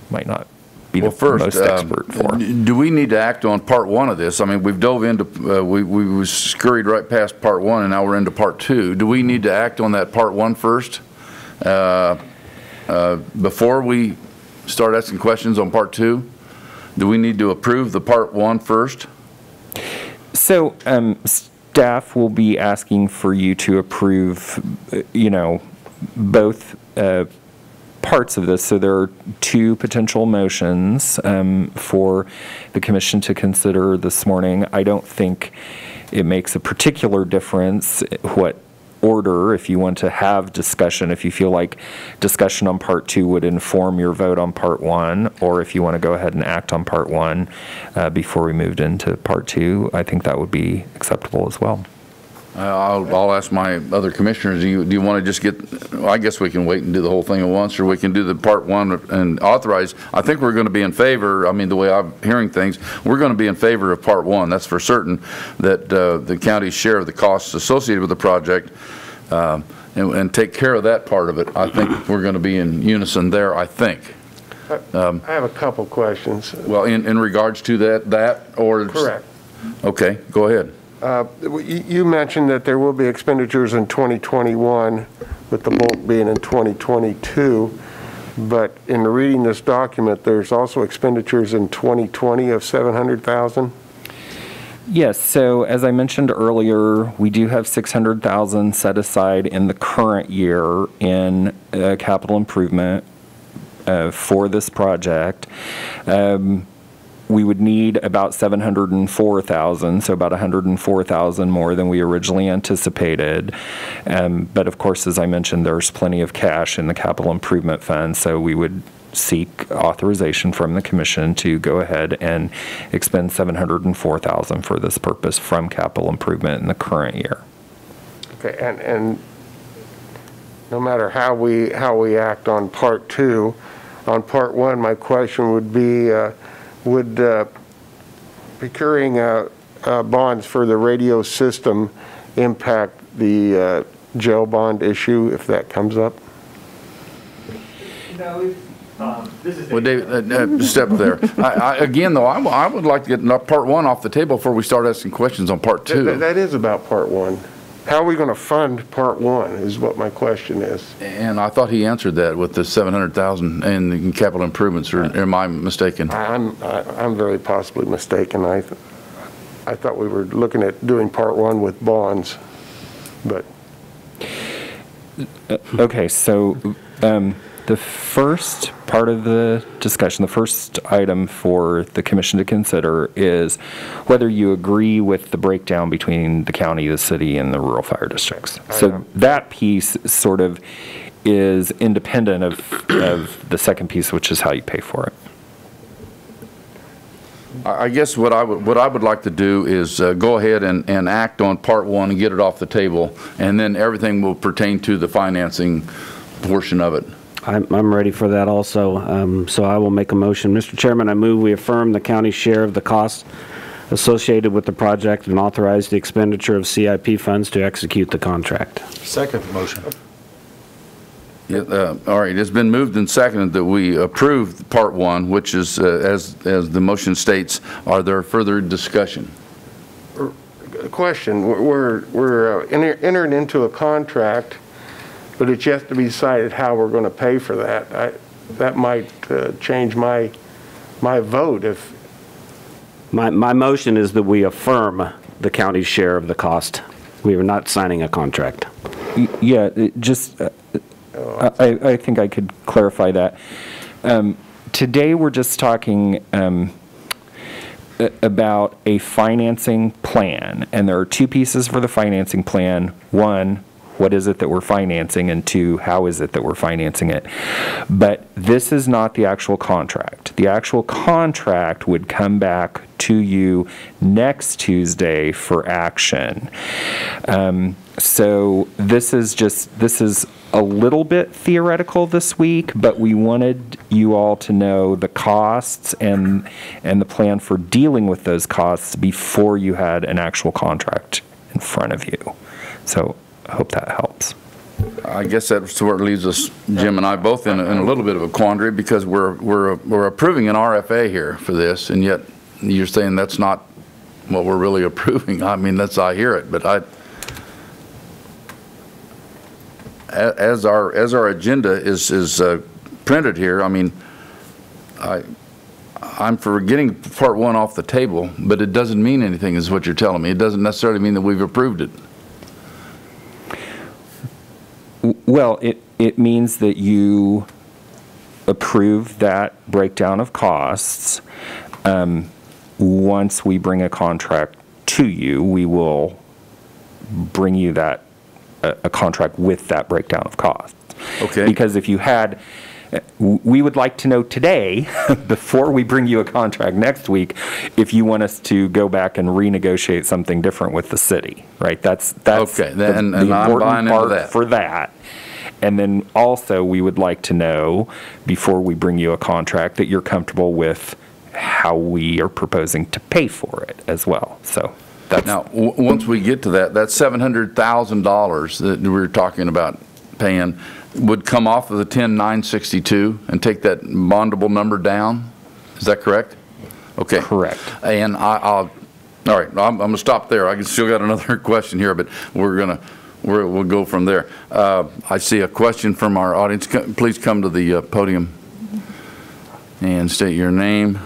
might not be Well, the first, most um, expert for. do we need to act on part one of this? I mean, we've dove into, uh, we we scurried right past part one, and now we're into part two. Do we need to act on that part one first? uh, uh, Before we start asking questions on part two? Do we need to approve the part one first? So, um, staff will be asking for you to approve, uh, you know, both, uh, parts of this. So there are two potential motions, um, for the commission to consider this morning. I don't think it makes a particular difference what order if you want to have discussion, if you feel like discussion on part two would inform your vote on part one, or if you want to go ahead and act on part one uh, before we moved into part two, I think that would be acceptable as well. Uh, I'll, I'll ask my other commissioners, do you, do you want to just get, I guess we can wait and do the whole thing at once, or we can do the part one and authorize. I think we're going to be in favor, I mean, the way I'm hearing things, we're going to be in favor of part one, that's for certain, that uh, the county's share of the costs associated with the project, um, and, and take care of that part of it. I think we're going to be in unison there, I think. I have a couple questions. Well, in, in regards to that, that, or? Correct. Okay, go ahead. Uh, You mentioned that there will be expenditures in 2021, with the bulk being in 2022, but in reading this document, there's also expenditures in 2020 of 700,000? Yes, so as I mentioned earlier, we do have 600,000 set aside in the current year in uh, capital improvement uh, for this project. Um, We would need about 704,000, so about 104,000 more than we originally anticipated. Um, But of course, as I mentioned, there's plenty of cash in the capital improvement fund, so we would seek authorization from the commission to go ahead and expend 704,000 for this purpose from capital improvement in the current year. Okay, and, and no matter how we, how we act on part two, on part one, my question would be, uh, would uh, procuring uh, uh, bonds for the radio system impact the uh, jail bond issue if that comes up? no, Well, David, uh, uh, step there. I- I- Again, though, I would like to get part one off the table before we start asking questions on part That- two. That is about part one. How are we going to fund part one is what my question is. And I thought he answered that with the 700,000 and the capital improvements, or am I mistaken? I- I'm, I- I'm very possibly mistaken. I, th- I thought we were looking at doing part one with bonds, but Okay, so um, the first part of the discussion, the first item for the commission to consider is whether you agree with the breakdown between the county, the city, and the rural fire districts. So that piece sort of is independent of, of the second piece, which is how you pay for it. I I guess what I would, what I would like to do is uh, go ahead and, and act on part one and get it off the table, and then everything will pertain to the financing portion of it. I'm, I'm ready for that also, um, so I will make a motion. Mr. Chairman, I move we affirm the county's share of the costs associated with the project and authorize the expenditure of CIP funds to execute the contract. Second motion. Yeah, uh, All right, it's been moved and seconded that we approve part one, which is, uh, as, as the motion states, are there further discussion? question, we're, we're uh, enter- entering into a contract, but it's yet to be decided how we're going to pay for that. I, that might uh, change my, my vote if, My, my motion is that we affirm the county's share of the cost. We are not signing a contract. Yeah, it just, uh, I, I think I could clarify that. Um, Today, we're just talking um, about a financing plan, and there are two pieces for the financing plan. One, what is it that we're financing, and two, how is it that we're financing it? But this is not the actual contract. The actual contract would come back to you next Tuesday for action. Um, So this is just, this is a little bit theoretical this week, but we wanted you all to know the costs and, and the plan for dealing with those costs before you had an actual contract in front of you. So I hope that helps. I guess that sort of leaves us, Jim and I, both in, a- in a little bit of a quandary because we're, we're, we're approving an RFA here for this, and yet you're saying that's not what we're really approving. I mean, that's, I hear it, but I, as our, as our agenda is, is uh, printed here, I mean, I, I'm for getting part one off the table, but it doesn't mean anything, is what you're telling me. It doesn't necessarily mean that we've approved it. Well, it, it means that you approve that breakdown of costs. Um, Once we bring a contract to you, we will bring you that a, a contract with that breakdown of costs. Okay. Because if you had, we would like to know today, before we bring you a contract next week, if you want us to go back and renegotiate something different with the city, right? That's, that's Okay, the then- the and I'm important part that. for that. And then also, we would like to know, before we bring you a contract, that you're comfortable with how we are proposing to pay for it as well. So that's, Now, w- once we get to that, that $700,000 that we were talking about paying would come off of the 10962 and take that bondable number down? Is that correct? Okay. Correct. And I, I'll, all right, I'm, I'm gonna stop there. I still got another question here, but we're gonna, we're, we'll go from there. Uh, I see a question from our audience. Please come to the uh, podium and state your name.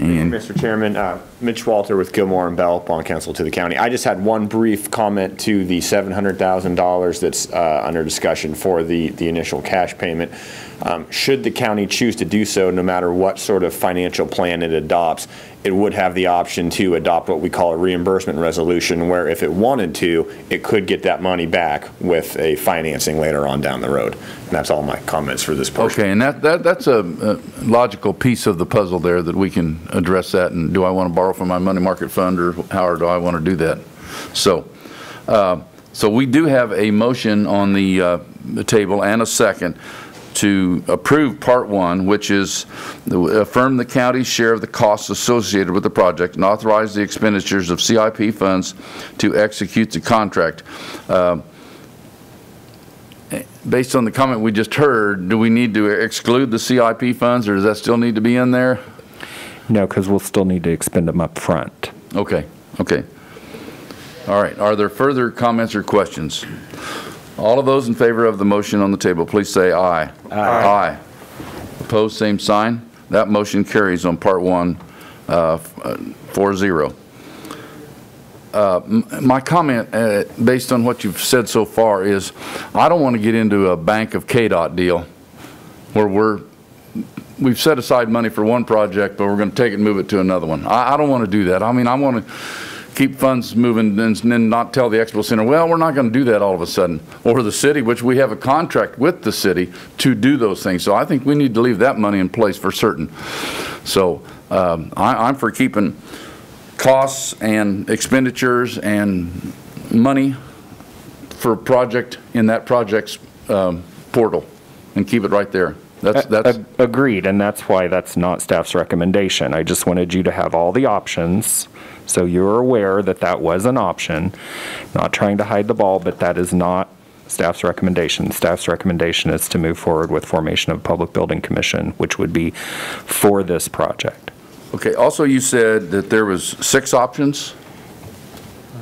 And Mr. Chairman, uh, Mitch Walter with Gilmore and Bell, Bond Counsel to the county. I just had one brief comment to the $700,000 that's uh, under discussion for the, the initial cash payment. Um, Should the county choose to do so, no matter what sort of financial plan it adopts, it would have the option to adopt what we call a reimbursement resolution, where if it wanted to, it could get that money back with a financing later on down the road. And that's all my comments for this portion. Okay, and that, that, that's a a logical piece of the puzzle there, that we can address that, and do I want to borrow from my money market fund, or how or do I want to do that? So, uh, so we do have a motion on the, uh, the table and a second to approve Part One, which is the- affirm the county's share of the costs associated with the project and authorize the expenditures of CIP funds to execute the contract. Uh, Based on the comment we just heard, do we need to exclude the CIP funds, or does that still need to be in there? no, because we'll still need to expend them up front. Okay, okay. All right, are there further comments or questions? All of those in favor of the motion on the table, please say aye. Aye. Opposed, same sign. That motion carries on part one, uh, uh, 4-0. Uh, My comment, uh, based on what you've said so far, is I don't want to get into a Bank of KDOT deal where we're we've set aside money for one project, but we're going to take it and move it to another one. I, I don't want to do that. I mean, I want to keep funds moving and then not tell the Expo Center, well, we're not going to do that all of a sudden. Or the city, which we have a contract with the city to do those things. So I think we need to leave that money in place for certain. So um, I, I'm for keeping costs and expenditures and money for a project in that project's um, portal and keep it right there. That's, that's. Ag- Agreed, and that's why that's not staff's recommendation. I just wanted you to have all the options, so you're aware that that was an option. Not trying to hide the ball, but that is not staff's recommendation. Staff's recommendation is to move forward with formation of a Public Building Commission, which would be for this project. Okay, also you said that there was six options?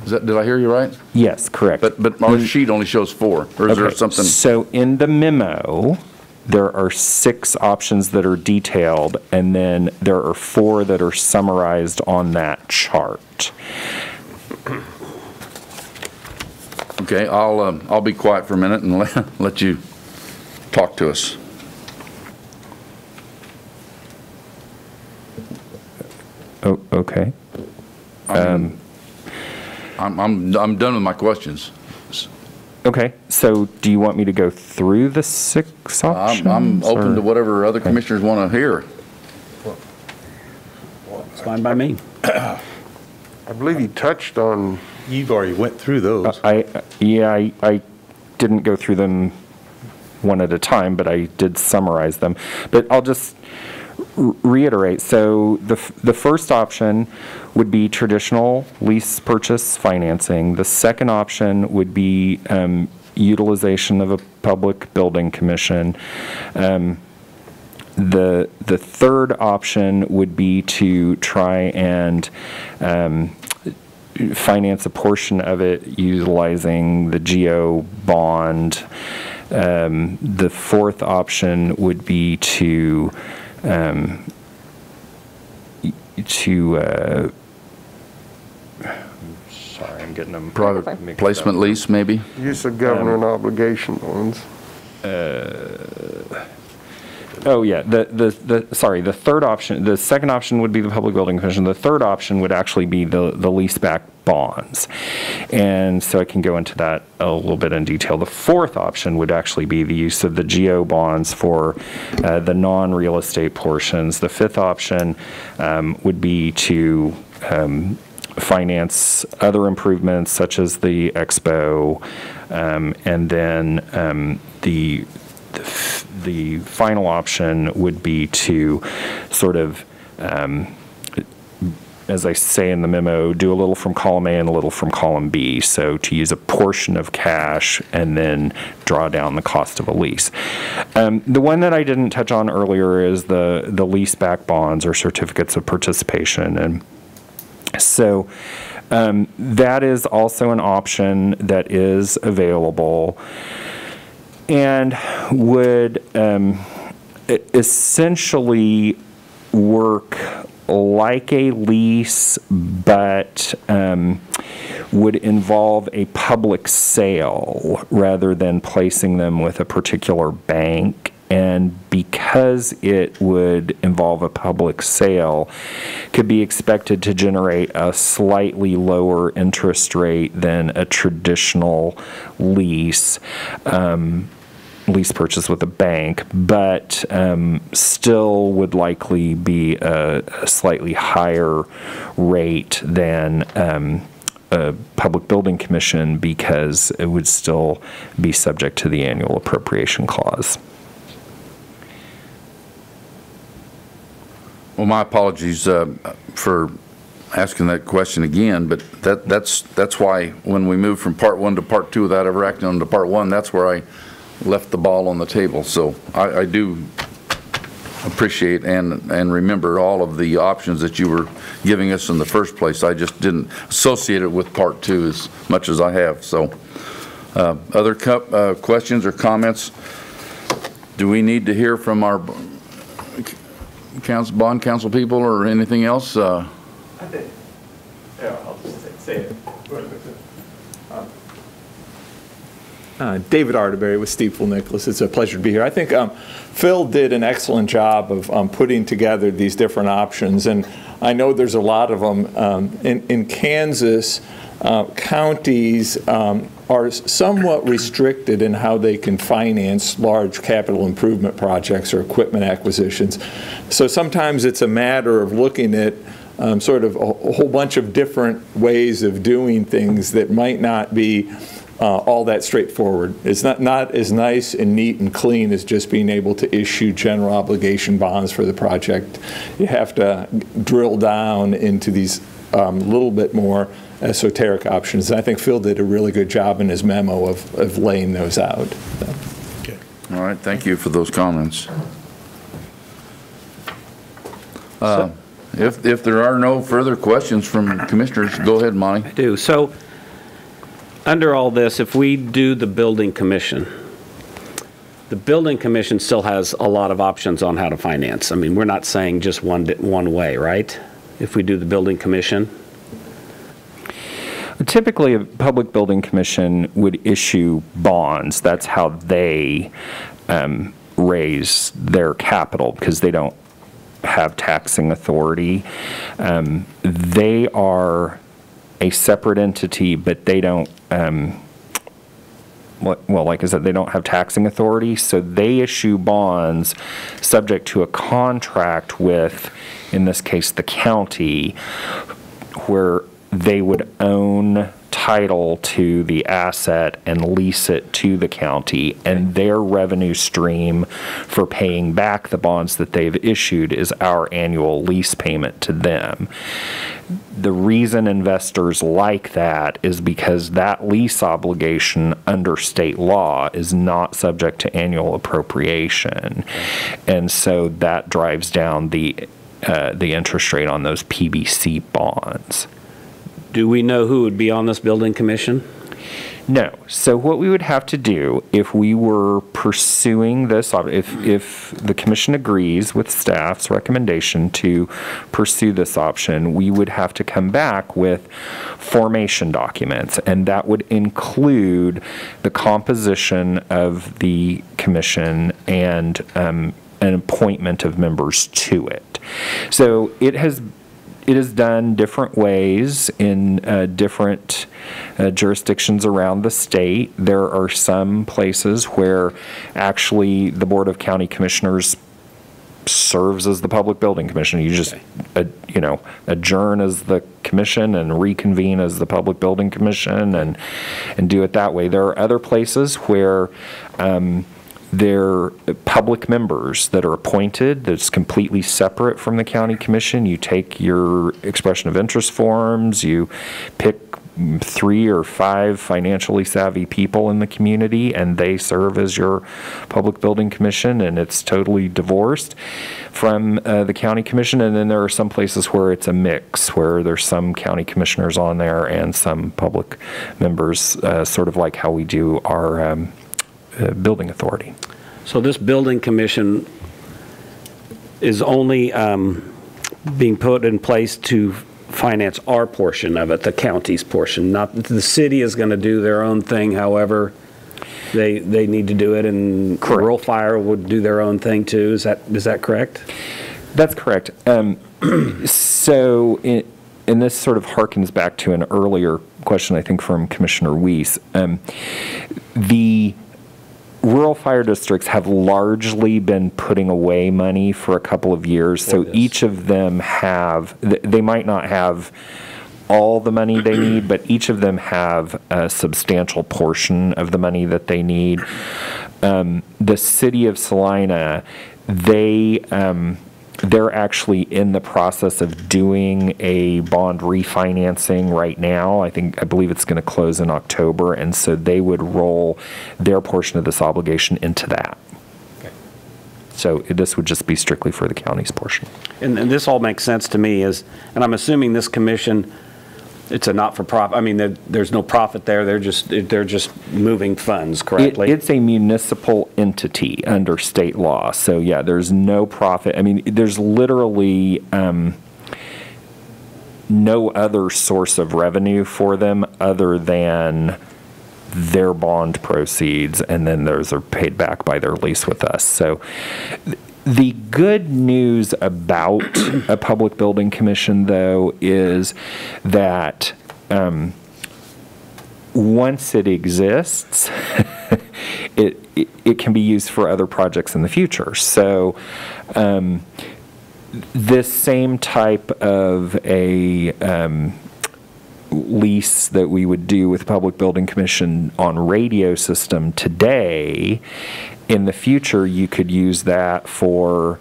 Is that, did I hear you right? Yes, correct. But, but our mm. sheet only shows four, or is there something? So in the memo, there are six options that are detailed, and then there are four that are summarized on that chart. Okay, I'll, um, I'll be quiet for a minute and let, let you talk to us. Oh, okay. I'm, I'm, I'm done with my questions. Okay, so do you want me to go through the six options? I'm, I'm open to whatever other commissioners want to hear. It's fine by me. I believe you touched on, You've already went through those. Uh, I, yeah, I, I didn't go through them one at a time, but I did summarize them. But I'll just r- reiterate, so the, the first option would be traditional lease purchase financing. The second option would be um, utilization of a public building commission. Um, The, the third option would be to try and um, finance a portion of it utilizing the GO bond. Um, The fourth option would be to, um, to, uh, sorry, I'm getting them. Private mixed up. placement lease, maybe? use of government obligation bonds. Oh, yeah, the, the, the, sorry, the third option, the second option would be the Public Building Commission. The third option would actually be the, the leaseback bonds. And so I can go into that a little bit in detail. The fourth option would actually be the use of the GO bonds for uh, the non-real estate portions. The fifth option um, would be to um, finance other improvements such as the expo. um, And then um, the, the the final option would be to sort of um, as I say in the memo, do a little from column A and a little from column B. So to use a portion of cash and then draw down the cost of a lease. Um, the one that I didn't touch on earlier is the, the leaseback bonds or certificates of participation. And so um, that is also an option that is available and would um, essentially work like a lease, but um, would involve a public sale rather than placing them with a particular bank. And because it would involve a public sale, could be expected to generate a slightly lower interest rate than a traditional lease. Um, lease purchase with a bank, but um, still would likely be a, a slightly higher rate than um, a public building commission because it would still be subject to the annual appropriation clause. Well, my apologies uh, for asking that question again, but that, that's, that's why when we moved from part one to part two without ever acting on to part one, that's where I left the ball on the table. So I, I do appreciate and, and remember all of the options that you were giving us in the first place. I just didn't associate it with part two as much as I have, so. uh, Other uh, questions or comments? Do we need to hear from our council, bond counsel people or anything else? Uh, I think, yeah, I'll just say it. Uh, David Arterberry with Stifel Nicolaus. It's a pleasure to be here. I think um, Phil did an excellent job of um, putting together these different options, and I know there's a lot of them. Um, In in Kansas, uh, counties um, are somewhat restricted in how they can finance large capital improvement projects or equipment acquisitions. So sometimes it's a matter of looking at um, sort of a a whole bunch of different ways of doing things that might not be uh, all that straightforward. It's not, not as nice and neat and clean as just being able to issue general obligation bonds for the project. You have to drill down into these um, little bit more esoteric options. And I think Phil did a really good job in his memo of, of laying those out. Okay. All right, thank you for those comments. Uh, If, if there are no further questions from commissioners, go ahead, Monty. I do. So, under all this, if we do the building commission, the building commission still has a lot of options on how to finance. I mean, we're not saying just one, one way, right? If we do the building commission? Typically, a public building commission would issue bonds. That's how they um, raise their capital because they don't have taxing authority. Um, They are a separate entity, but they don't, um, well, like I said, they don't have taxing authority, so they issue bonds subject to a contract with, in this case, the county, where they would own title to the asset and lease it to the county, and their revenue stream for paying back the bonds that they've issued is our annual lease payment to them. The reason investors like that is because that lease obligation under state law is not subject to annual appropriation. And so that drives down the, uh, the interest rate on those PBC bonds. Do we know who would be on this building commission? No. So what we would have to do if we were pursuing this, if, if the commission agrees with staff's recommendation to pursue this option, we would have to come back with formation documents, and that would include the composition of the commission and um, an appointment of members to it. So it has it is done different ways in uh, different uh, jurisdictions around the state. There are some places where actually the Board of County Commissioners serves as the Public Building Commission. You just, uh, you know, adjourn as the commission and reconvene as the Public Building Commission and, and do it that way. There are other places where um, they're public members that are appointed, that's completely separate from the county commission. You take your expression of interest forms, you pick three or five financially savvy people in the community, and they serve as your public building commission, and it's totally divorced from uh, the county commission. And then there are some places where it's a mix, where there's some county commissioners on there and some public members, uh, sort of like how we do our um, uh, building authority. So this building commission is only um, being put in place to finance our portion of it, the county's portion, not, the city is going to do their own thing, however they, they need to do it, and rural fire would do their own thing too, is that, is that correct? That's correct. Um, so, it, and this sort of harkens back to an earlier question, I think, from Commissioner Weiss. Um, the rural fire districts have largely been putting away money for a couple of years. So each of them have, they might not have all the money they need, but each of them have a substantial portion of the money that they need. Um, the city of Salina, they, um, they're actually in the process of doing a bond refinancing right now. I think, I believe it's going to close in October, and so they would roll their portion of this obligation into that. So this would just be strictly for the county's portion. And, and this all makes sense to me is, and I'm assuming this commission, it's a not-for-profit, I mean, there, there's no profit there, they're just, they're just moving funds, It, correctly? it's a municipal entity under state law, so yeah, there's no profit. I mean, there's literally um, no other source of revenue for them other than their bond proceeds, and then those are paid back by their lease with us. So the good news about a public building commission, though, is that um, once it exists, it, it, it can be used for other projects in the future. So, um, this same type of a um, lease that we would do with Public Building Commission on radio system today, in the future, you could use that for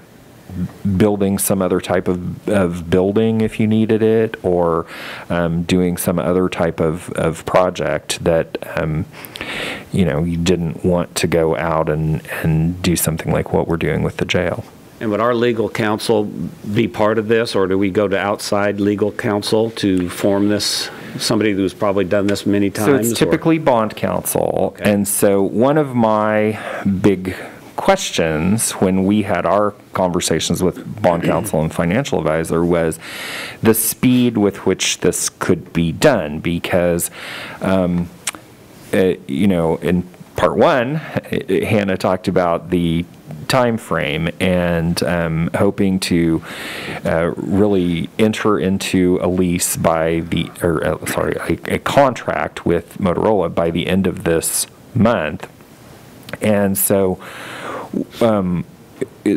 building some other type of, of building if you needed it, or um, doing some other type of, of project that, um, you know, you didn't want to go out and, and do something like what we're doing with the jail. And would our legal counsel be part of this, or do we go to outside legal counsel to form this, somebody who's probably done this many times? So it's or- typically bond counsel. Okay. And so one of my big questions when we had our conversations with bond counsel and financial advisor was the speed with which this could be done because, um, uh, you know, in part one, uh, Hannah talked about the time frame and um, hoping to uh, really enter into a lease by the, or uh, sorry, a, a contract with Motorola by the end of this month. And so, um,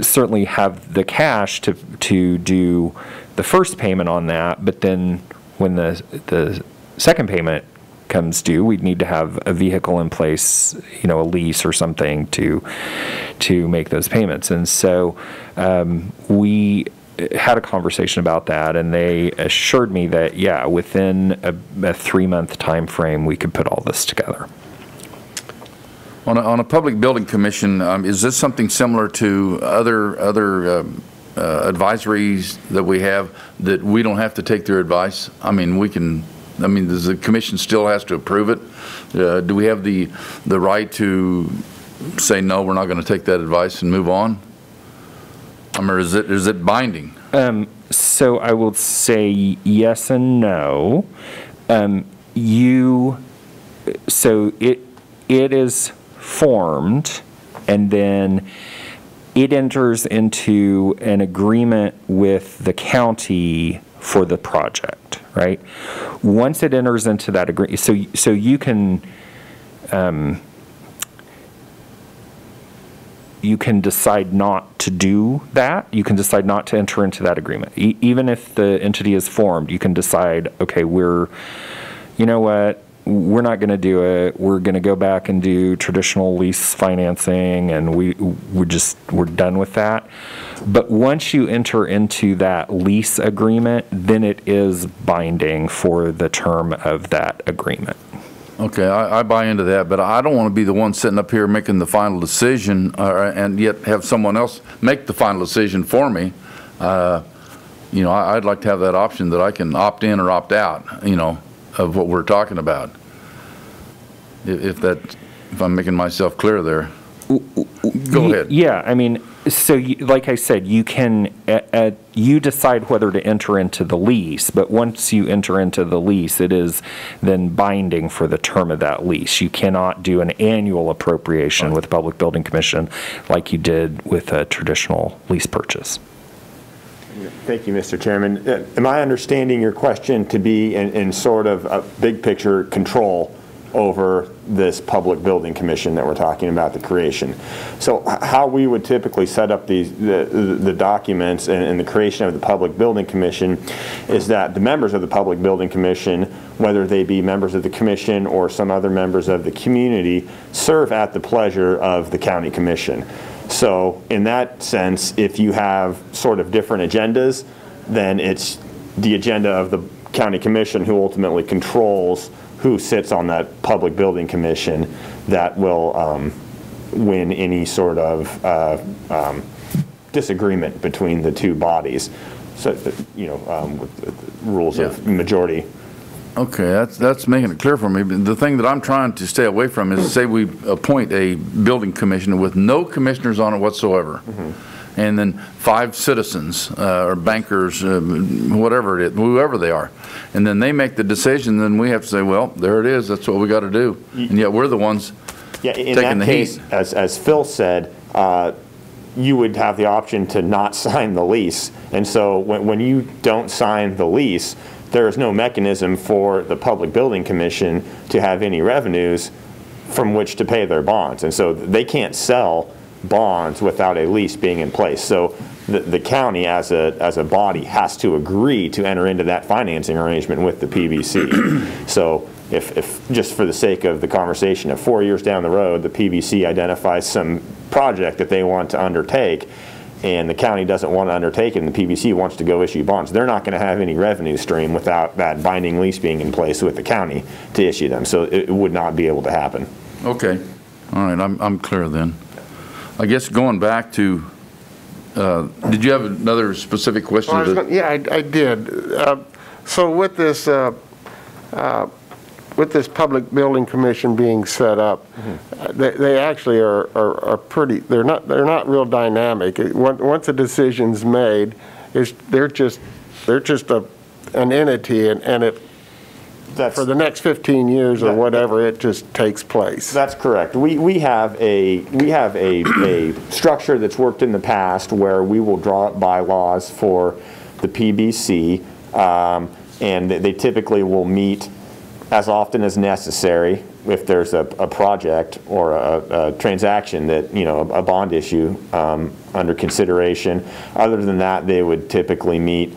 certainly have the cash to to do the first payment on that, but then when the the second payment comes due, we'd need to have a vehicle in place, you know, a lease or something to to make those payments. And so um, we had a conversation about that, and they assured me that yeah, within a, a three month time frame, we could put all this together. On a, on a public building commission, um, is this something similar to other, other um, uh, advisories that we have that we don't have to take their advice? I mean, we can, I mean, does the commission still has to approve it? Uh, Do we have the, the right to say, no, we're not going to take that advice and move on? I mean, is it, is it binding? Um, so I will say yes and no. Um, you, so it, it is formed, and then it enters into an agreement with the county for the project, right? Once it enters into that agreement, so, so you can, um, you can decide not to do that. You can decide not to enter into that agreement. E- even if the entity is formed, you can decide, okay, we're, you know what, we're not going to do it. We're going to go back and do traditional lease financing, and we we're just we're done with that. But once you enter into that lease agreement, then it is binding for the term of that agreement. Okay, I, I buy into that, but I don't want to be the one sitting up here making the final decision, uh, and yet have someone else make the final decision for me. Uh, You know, I- I'd like to have that option that I can opt in or opt out, you know, of what we're talking about. If that, if I'm making myself clear there. Go ahead. Yeah, I mean, so you- like I said, you can, uh, you decide whether to enter into the lease, but once you enter into the lease, it is then binding for the term of that lease. You cannot do an annual appropriation with the Public Building Commission like you did with a traditional lease purchase. Thank you, Mr. Chairman. Uh, Am I understanding your question to be in, in sort of a big picture control over this Public Building Commission that we're talking about, the creation? So how we would typically set up these, the, the documents and, and the creation of the Public Building Commission is that the members of the Public Building Commission, whether they be members of the commission or some other members of the community, serve at the pleasure of the county commission. So in that sense, if you have sort of different agendas, then it's the agenda of the county commission who ultimately controls who sits on that public building commission that will um, win any sort of uh, um, disagreement between the two bodies. So, uh, you know, um, with the rules of majority. Okay, that's, that's making it clear for me. But The thing that I'm trying to stay away from is say we appoint a building commissioner with no commissioners on it whatsoever. And then five citizens, uh, or bankers, uh, whatever it is, whoever they are. And then they make the decision, then we have to say, well, there it is, that's what we got to do. And yet we're the ones Yeah, in taking that the case, heat. as, as Phil said, uh, you would have the option to not sign the lease. And so when, when you don't sign the lease, there is no mechanism for the Public Building Commission to have any revenues from which to pay their bonds. And so they can't sell bonds without a lease being in place. So the, the county as a, as a body has to agree to enter into that financing arrangement with the PBC. So if, if, just for the sake of the conversation, if four years down the road, the PBC identifies some project that they want to undertake, and the county doesn't want to undertake it, and the PBC wants to go issue bonds, they're not going to have any revenue stream without that binding lease being in place with the county to issue them. So it would not be able to happen. Okay, all right, I'm, I'm clear then. I guess going back to, uh, did you have another specific question? Well, I gonna- Yeah, I I did. Uh, So with this, uh, uh, with this Public Building Commission being set up, Mm-hmm. uh, they they actually are are are pretty, they're not, they're not real dynamic. Once a decision's made, it's, they're just, they're just a, an entity, and and it, That's- for the next 15 years or That- whatever, it just takes place. That's correct. We, we have a, we have a, a structure that's worked in the past where we will draw up bylaws for the PBC, um, and they- they typically will meet as often as necessary if there's a, a project or a, a transaction that, you know, a bond issue um, under consideration. Other than that, they would typically meet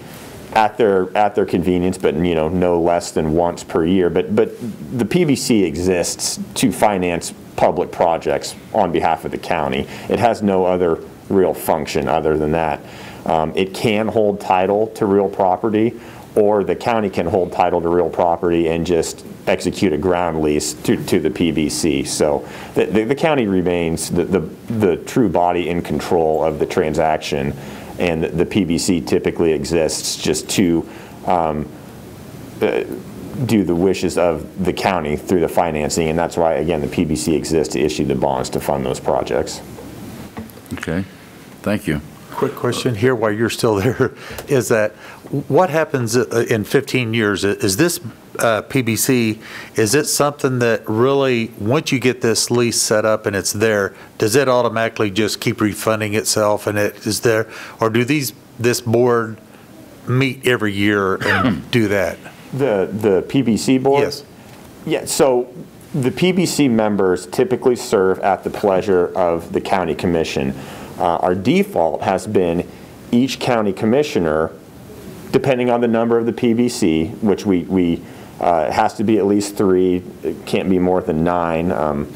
at their, at their convenience, but, you know, no less than once per year. But, but the PBC exists to finance public projects on behalf of the county. It has no other real function other than that. Um, It can hold title to real property, or the county can hold title to real property and just execute a ground lease to, to the PBC. So the, the the county remains the, the, the true body in control of the transaction, and the PBC typically exists just to um, uh, do the wishes of the county through the financing, and that's why, again, the PBC exists to issue the bonds to fund those projects. Okay, thank you. Quick question here while you're still there, is that what happens uh, in 15 years? Is this uh, PBC, is it something that really, once you get this lease set up and it's there, does it automatically just keep refunding itself and it is there? Or do these, this board meet every year and do that? The, the PBC board? Yes. Yeah, so the PBC members typically serve at the pleasure of the county commission. Uh, Our default has been each county commissioner, depending on the number of the PBC, which we, we, uh, has to be at least three, it can't be more than nine. Um,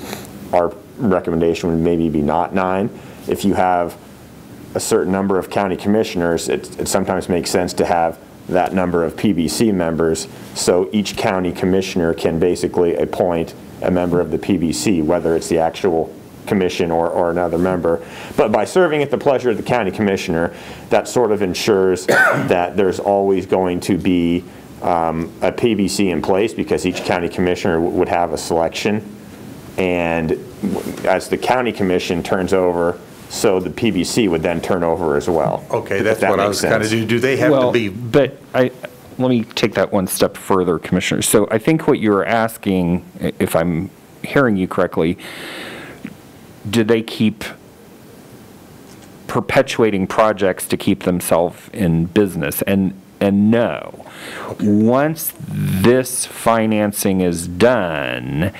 Our recommendation would maybe be not nine. If you have a certain number of county commissioners, it, it sometimes makes sense to have that number of PBC members, so each county commissioner can basically appoint a member of the PBC, whether it's the actual commission or, or another member. But by serving at the pleasure of the county commissioner, that sort of ensures that there's always going to be um, a PBC in place, because each county commissioner w- would have a selection. And as the county commission turns over, so the PBC would then turn over as well. Okay, that's that what I was kind of, sense. do Do they have to be, But I, let me take that one step further, Commissioner. So I think what you were asking, if I'm hearing you correctly, do they keep perpetuating projects to keep themselves in business? And, and no. Once this financing is done,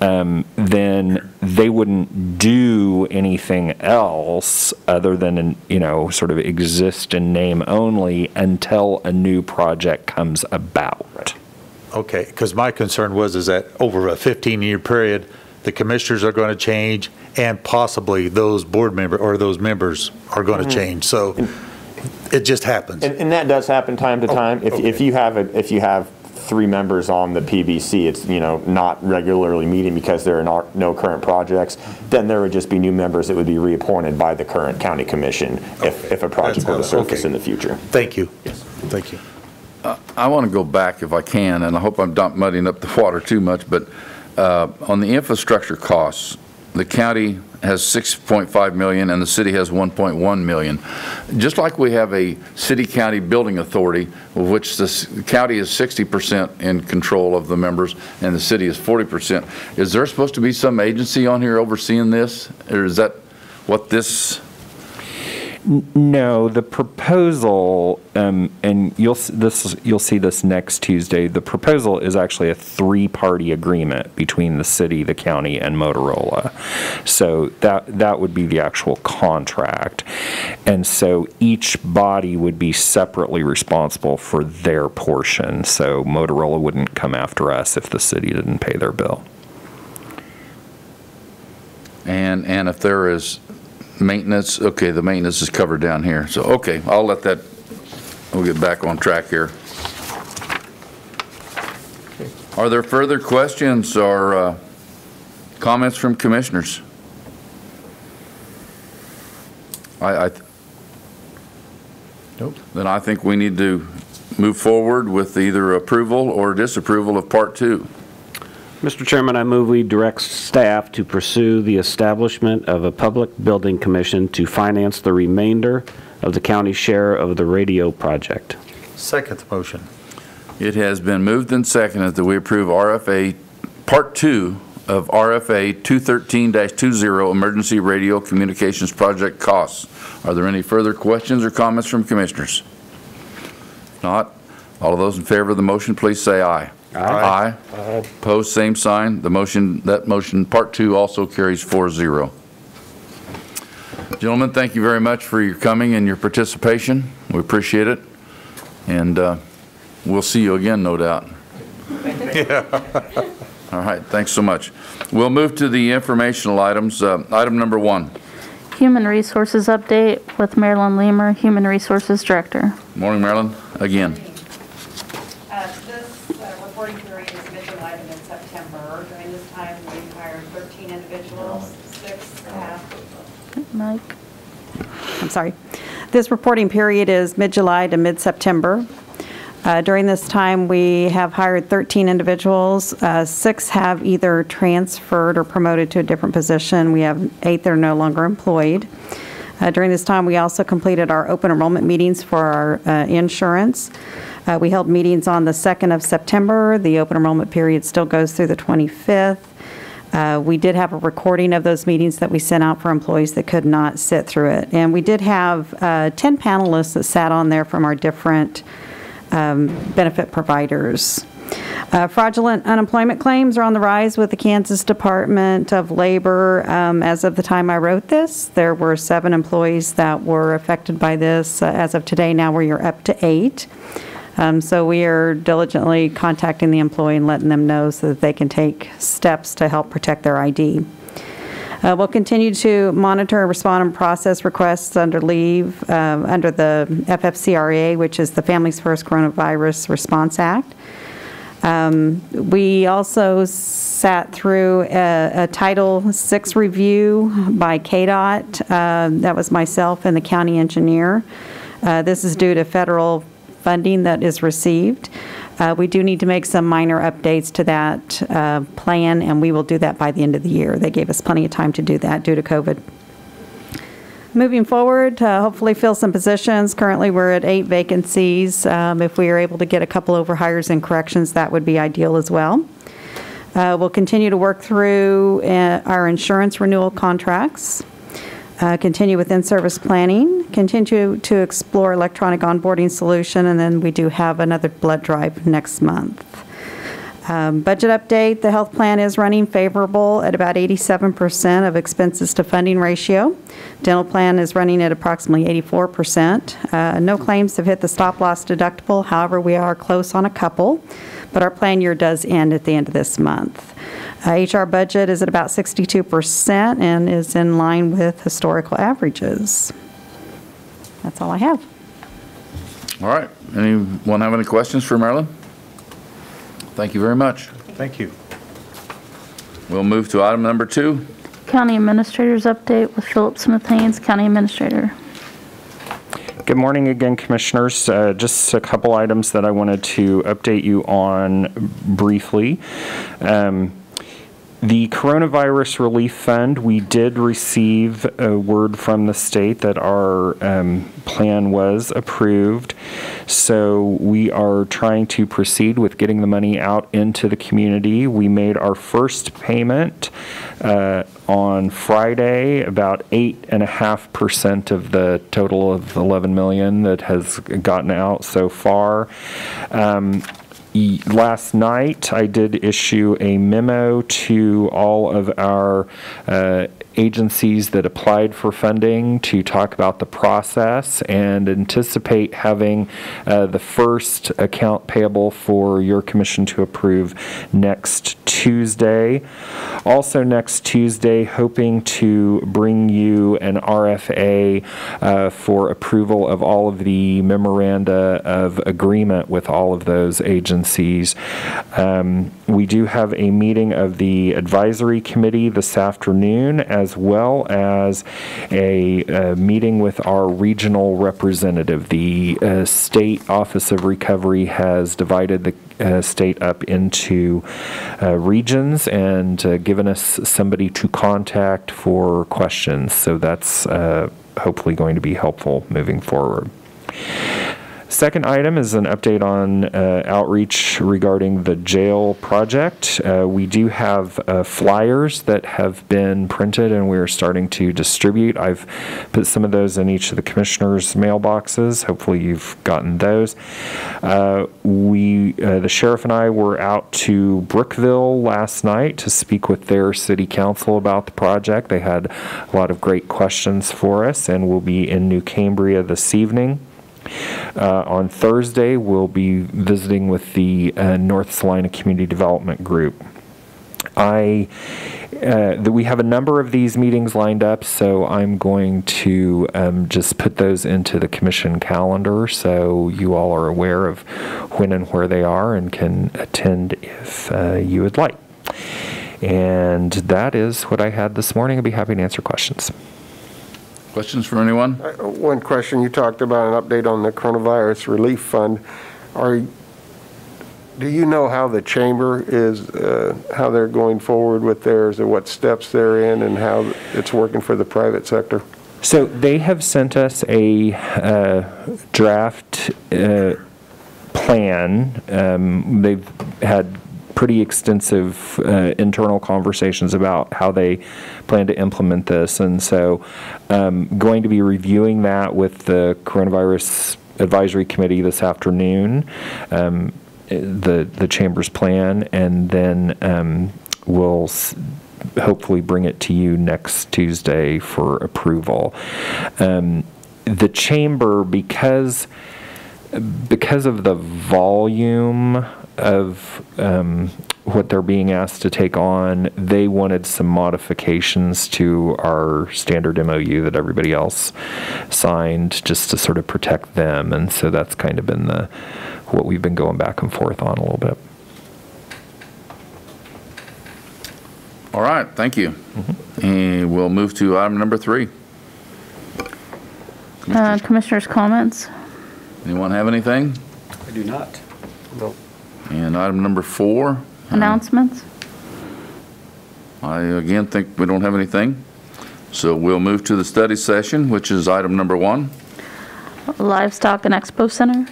um, then they wouldn't do anything else other than, you know, sort of exist in name only until a new project comes about. okay, because my concern was is that over a 15-year period, the commissioners are going to change and possibly those board member, or those members are going to mm-hmm. change. So it just happens. And, and that does happen time to oh, time. If, if okay. you have, a if you have three members on the PBC, it's, you know, not regularly meeting because there are not, no current projects, then there would just be new members that would be reappointed by the current county commission if, if a project were to That's surface okay. in the future. Thank you. Yes. Thank you. I want to go back if I can, and I hope I'm not muddying up the water too much, but uh, on the infrastructure costs, the county has 6.5 million and the city has 1.1 million. Just like we have a city-county building authority, of which the county is 60% in control of the members and the city is 40%, is there supposed to be some agency on here overseeing this? Or is that what this, No, the proposal, um, and you'll, this, you'll see this next Tuesday, the proposal is actually a three-party agreement between the city, the county, and Motorola. So that, that would be the actual contract. And so each body would be separately responsible for their portion. So Motorola wouldn't come after us if the city didn't pay their bill. and, and if there is maintenance, okay, the maintenance is covered down here. So, okay, I'll let that, we'll get back on track here. Are there further questions or uh, comments from commissioners? I, I, Nope. then I think we need to move forward with either approval or disapproval of part two. Mr. Chairman, I move we direct staff to pursue the establishment of a public building commission to finance the remainder of the county share of the radio project. Second motion. It has been moved and seconded that we approve RFA, Part 2 of RFA 213-20, Emergency Radio Communications Project Costs. Are there any further questions or comments from commissioners? If Not? All of those in favor of the motion, please say aye. Aye. Aye. Opposed, same sign. The motion, that motion, Part 2 also carries 4-0. Gentlemen, thank you very much for your coming and your participation. We appreciate it. And uh, we'll see you again, no doubt. yeah. All right, thanks so much. We'll move to the informational items. Uh, Item number one. Human Resources Update with Marilyn Leamer, Human Resources Director. Morning, Marilyn, again. Uh, This uh, reporting period is mid-July to mid-September. During this time, we've hired 13 individuals, six have Mike? I'm sorry. This reporting period is mid-July to mid-September. Uh, During this time, we have hired 13 individuals. Uh, Six have either transferred or promoted to a different position. We have eight that are no longer employed. Uh, During this time, we also completed our open enrollment meetings for our uh, insurance. Uh, We held meetings on the 2nd of September. The open enrollment period still goes through the 25th. Uh, We did have a recording of those meetings that we sent out for employees that could not sit through it. And we did have uh, 10 panelists that sat on there from our different um, benefit providers. Uh, Fraudulent unemployment claims are on the rise with the Kansas Department of Labor. Um, As of the time I wrote this, there were seven employees that were affected by this. Uh, As of today, now we are up to eight. Um, So we are diligently contacting the employee and letting them know so that they can take steps to help protect their ID. Uh, We'll continue to monitor and respond and process requests under leave, um, under the FFCRA, which is the Families First Coronavirus Response Act. Um, We also sat through a a Title VI review by KDOT. Uh, That was myself and the county engineer. Uh, This is due to federal funding that is received. Uh, We do need to make some minor updates to that uh, plan, and we will do that by the end of the year. They gave us plenty of time to do that due to COVID. Moving forward, uh, hopefully fill some positions. Currently, we're at eight vacancies. Um, If we are able to get a couple over hires in corrections, that would be ideal as well. Uh, We'll continue to work through uh, our insurance renewal contracts, uh, continue with in-service planning, continue to explore electronic onboarding solution, and then we do have another blood drive next month. Um, Budget update, the health plan is running favorable at about 87% of expenses to funding ratio. Dental plan is running at approximately 84%. Uh, No claims have hit the stop-loss deductible, however, we are close on a couple, but our plan year does end at the end of this month. Uh, HR budget is at about 62% and is in line with historical averages. That's all I have. All right. Anyone have any questions for Marilyn? Thank you very much. Thank you. We'll move to item number two. County Administrator's Update with Phillip Smith-Hanes, County Administrator. Good morning again, Commissioners. Uh, Just a couple items that I wanted to update you on briefly. Um, The Coronavirus Relief Fund, we did receive a word from the state that our um, plan was approved. So we are trying to proceed with getting the money out into the community. We made our first payment uh, on Friday, about eight and a half percent of the total of 11 million that has gotten out so far. Um, Last night, I did issue a memo to all of our uh, agencies that applied for funding to talk about the process and anticipate having uh, the first account payable for your commission to approve next Tuesday. Also next Tuesday, hoping to bring you an RFA uh, for approval of all of the memoranda of agreement with all of those agencies. Um, We do have a meeting of the advisory committee this afternoon, as well as a uh, meeting with our regional representative. The uh, State Office of Recovery has divided the uh, state up into uh, regions and uh, given us somebody to contact for questions. So that's uh, hopefully going to be helpful moving forward. Second item is an update on uh, outreach regarding the jail project. Uh, We do have uh, flyers that have been printed and we're starting to distribute. I've put some of those in each of the commissioners' mailboxes. Hopefully you've gotten those. Uh, We, uh, the sheriff and I were out to Brookville last night to speak with their city council about the project. They had a lot of great questions for us and we'll be in New Cambria this evening. Uh, On Thursday, we'll be visiting with the uh, North Salina Community Development Group. I, uh, we have a number of these meetings lined up, so I'm going to um, just put those into the commission calendar so you all are aware of when and where they are and can attend if uh, you would like. And that is what I had this morning. I'd be happy to answer questions. Questions from anyone? Uh, One question, you talked about an update on the coronavirus relief fund. Are, do you know how the chamber is, uh, how they're going forward with theirs, or what steps they're in, and how it's working for the private sector? So they have sent us a uh, draft uh, plan. Um, They've had pretty extensive uh, internal conversations about how they plan to implement this. And so um, going to be reviewing that with the Coronavirus Advisory Committee this afternoon, um, the, the chamber's plan, and then um, we'll hopefully bring it to you next Tuesday for approval. Um, The chamber, because because of the volume of um, what they're being asked to take on, they wanted some modifications to our standard MOU that everybody else signed, just to sort of protect them. And so that's kind of been the what we've been going back and forth on a little bit. All right, thank you. And we'll move to item number three. Uh, Commissioners' comments? Anyone have anything? I do not. And item number four, Announcements? I again think we don't have anything. So we'll move to the study session, which is item number one. Livestock and Expo Center?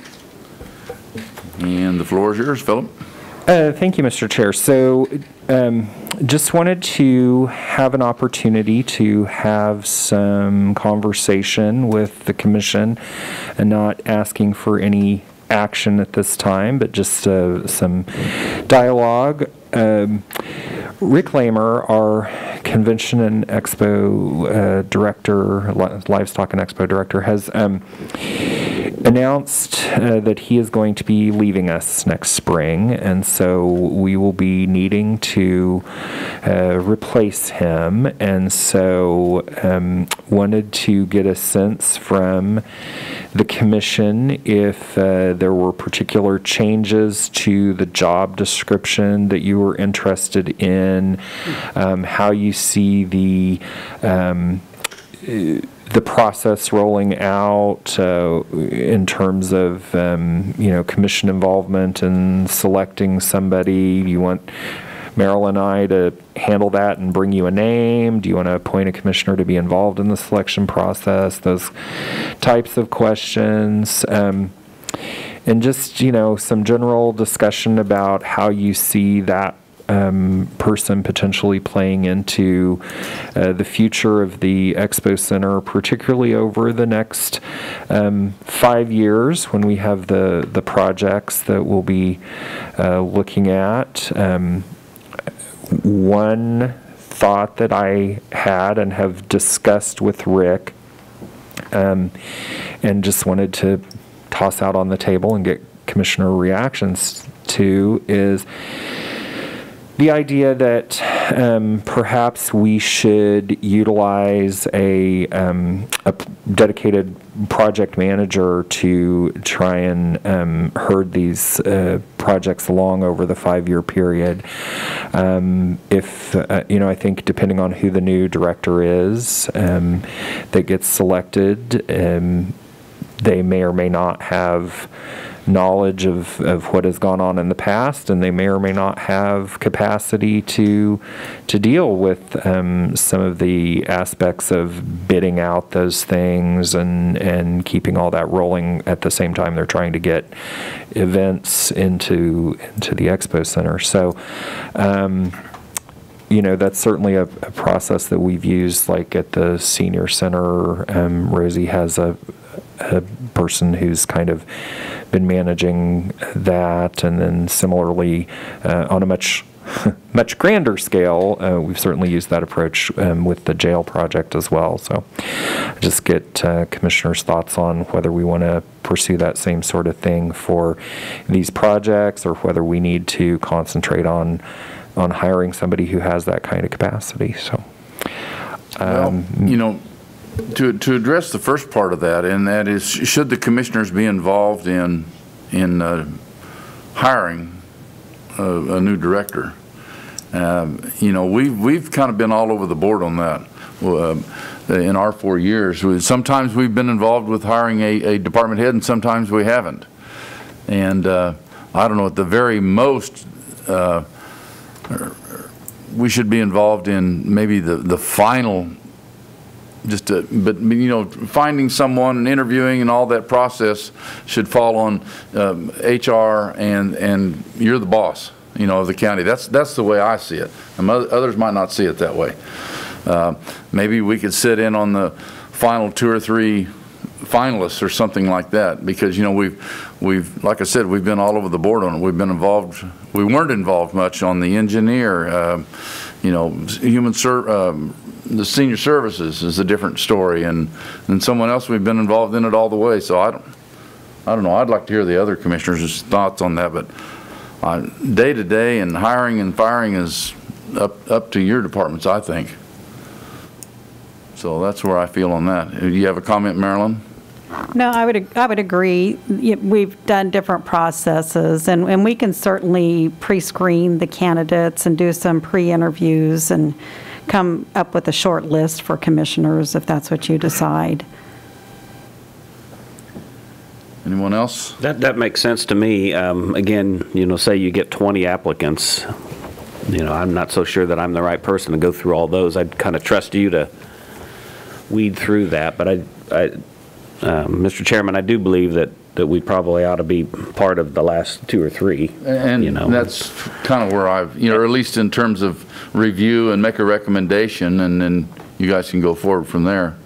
And the floor is yours, Phillip. Uh, Thank you, Mr. Chair. So um, just wanted to have an opportunity to have some conversation with the commission and not asking for any action at this time, but just uh, some dialogue. Um, Rick Lamer, our Convention and Expo uh, Director, Livestock and Expo Director, has um, announced uh, that he is going to be leaving us next spring, and so we will be needing to uh, replace him. And so, um, wanted to get a sense from the commission if uh, there were particular changes to the job description that you were interested in, um, how you see the um, the process rolling out uh, in terms of um, you know commission involvement and selecting somebody. You want Meryl and I to handle that and bring you a name? Do you want to appoint a commissioner to be involved in the selection process? Those types of questions. Um, and just you know some general discussion about how you see that um, person potentially playing into uh, the future of the expo center, particularly over the next um, five years when we have the the projects that we'll be uh, looking at. Um, one thought that I had and have discussed with Rick, um, and just wanted to toss out on the table and get commissioner reactions to is the idea that um, perhaps we should utilize a, um, a dedicated project manager to try and um, herd these uh, projects along over the five-year period. Um, if uh, you know, I think depending on who the new director is um, that gets selected, um, they may or may not have knowledge of, of what has gone on in the past, and they may or may not have capacity to to deal with um, some of the aspects of bidding out those things and and keeping all that rolling at the same time they're trying to get events into into the expo center. So. Um, you know, that's certainly a, a process that we've used, like at the senior center. Um, Rosie has a, a person who's kind of been managing that, and then similarly, uh, on a much much grander scale, uh, we've certainly used that approach um, with the jail project as well. So, just get uh, commissioners' thoughts on whether we want to pursue that same sort of thing for these projects, or whether we need to concentrate on on hiring somebody who has that kind of capacity. So, Well, you know, to, to address the first part of that, and that is, should the commissioners be involved in, in uh, hiring a, a new director? Um, You know, we've, we've kind of been all over the board on that um, in our four years. Sometimes we've been involved with hiring a, a department head, and sometimes we haven't. And uh, I don't know, at the very most, uh, we should be involved in maybe the, the final just to, but, you know, finding someone and interviewing and all that process should fall on um, HR and, and you're the boss, you know, of the county. That's, that's the way I see it. And others might not see it that way. Uh, Maybe we could sit in on the final two or three finalists or something like that, because, you know, we've, we've, like I said, we've been all over the board on it. We've been involved, we weren't involved much on the engineer, um, you know, human ser, um, the senior services is a different story, and, and someone else, we've been involved in it all the way, so I don't, I don't know, I'd like to hear the other commissioners' thoughts on that, but day to day and hiring and firing is up, up to your departments, I think. So that's where I feel on that. Do you have a comment, Marilyn? No, I would, I would agree. We've done different processes, and, and we can certainly pre-screen the candidates and do some pre-interviews and come up with a short list for commissioners if that's what you decide. Anyone else? That, that makes sense to me. Um, Again, you know, say you get 20 applicants, you know, I'm not so sure that I'm the right person to go through all those. I'd kind of trust you to weed through that, but I, I, um, Mr. Chairman, I do believe that, that we probably ought to be part of the last two or three. And you know. that's kind of where I've, you know, or at least in terms of review and make a recommendation, and then you guys can go forward from there.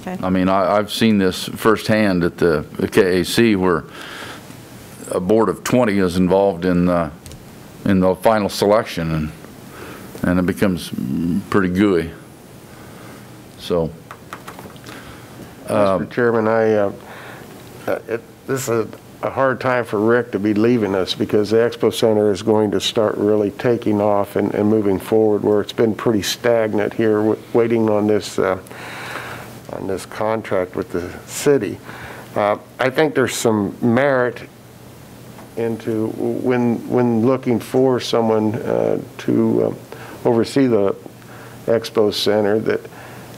Okay. I mean, I, I've seen this firsthand at the KAC where a board of 20 is involved in, uh, in the final selection, and, and it becomes pretty gooey. So, Mr. Chairman, I, uh, uh, it- this is a hard time for Rick to be leaving us because the Expo Center is going to start really taking off and, and moving forward where it's been pretty stagnant here, wa- waiting on this, uh, on this contract with the city. Uh, I think there's some merit into when, when looking for someone uh, to um, oversee the Expo Center, that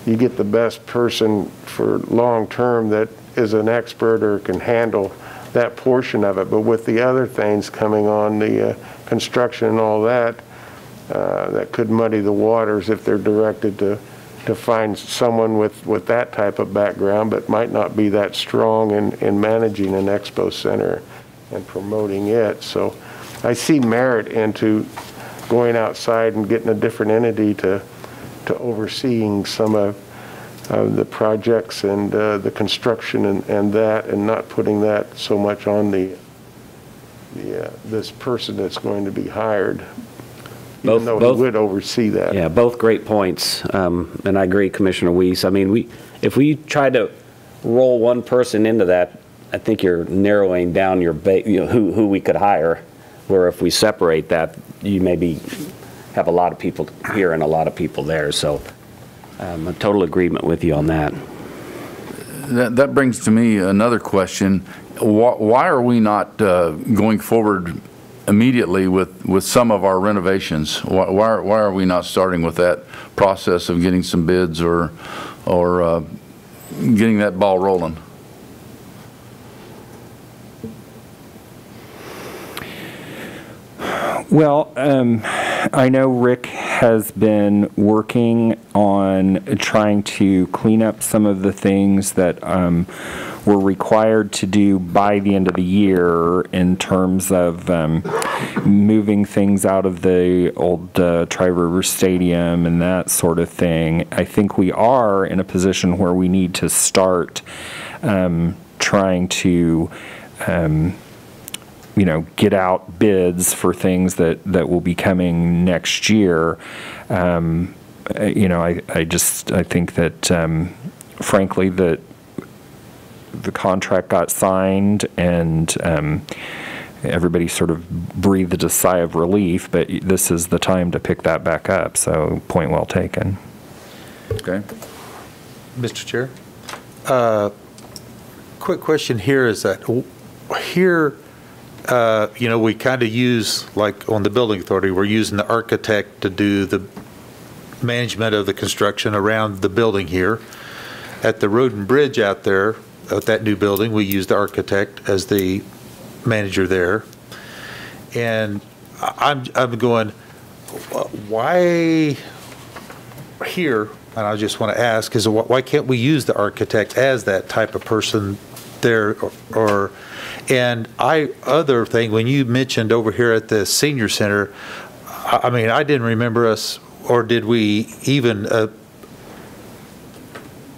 you get the best person for long-term that is an expert or can handle that portion of it. But with the other things coming on, the uh, construction and all that, uh, that could muddy the waters if they're directed to, to find someone with, with that type of background, but might not be that strong in, in managing an expo center and promoting it. So I see merit into going outside and getting a different entity to, to overseeing some of uh, the projects and uh, the construction and, and that, and not putting that so much on the, the, uh, this person that's going to be hired, Both- even though both- he would oversee that. Yeah, both great points. Um, And I agree, Commissioner Weiss. I mean, we, if we try to roll one person into that, I think you're narrowing down your, ba- you know, who, who we could hire. Where if we separate that, you maybe have a lot of people here and a lot of people there. So I'm in total agreement with you on that. that, that brings to me another question. Why, why are we not uh, going forward immediately with, with some of our renovations? Why, why are- why are we not starting with that process of getting some bids or, or uh, getting that ball rolling? Well, um, I know Rick has been working on trying to clean up some of the things that um, were required to do by the end of the year in terms of um, moving things out of the old uh, Tri River Stadium and that sort of thing. I think we are in a position where we need to start um, trying to um, you know, get out bids for things that, that will be coming next year. Um, uh, you know, I, I just, I think that, um, frankly, that the contract got signed and, um, everybody sort of breathed a sigh of relief, but this is the time to pick that back up. So point well taken. Okay? Mr. Chair? Uh, Quick question here is that, here, uh, you know, we kind of use, like on the building authority, we're using the architect to do the management of the construction around the building here. At the road and bridge out there, at that new building, we use the architect as the manager there. And I'm, I'm going, why here, and I just want to ask, is why can't we use the architect as that type of person there, or- or, and I, other thing, when you mentioned over here at the senior center, I I mean, I didn't remember us, or did we even uh,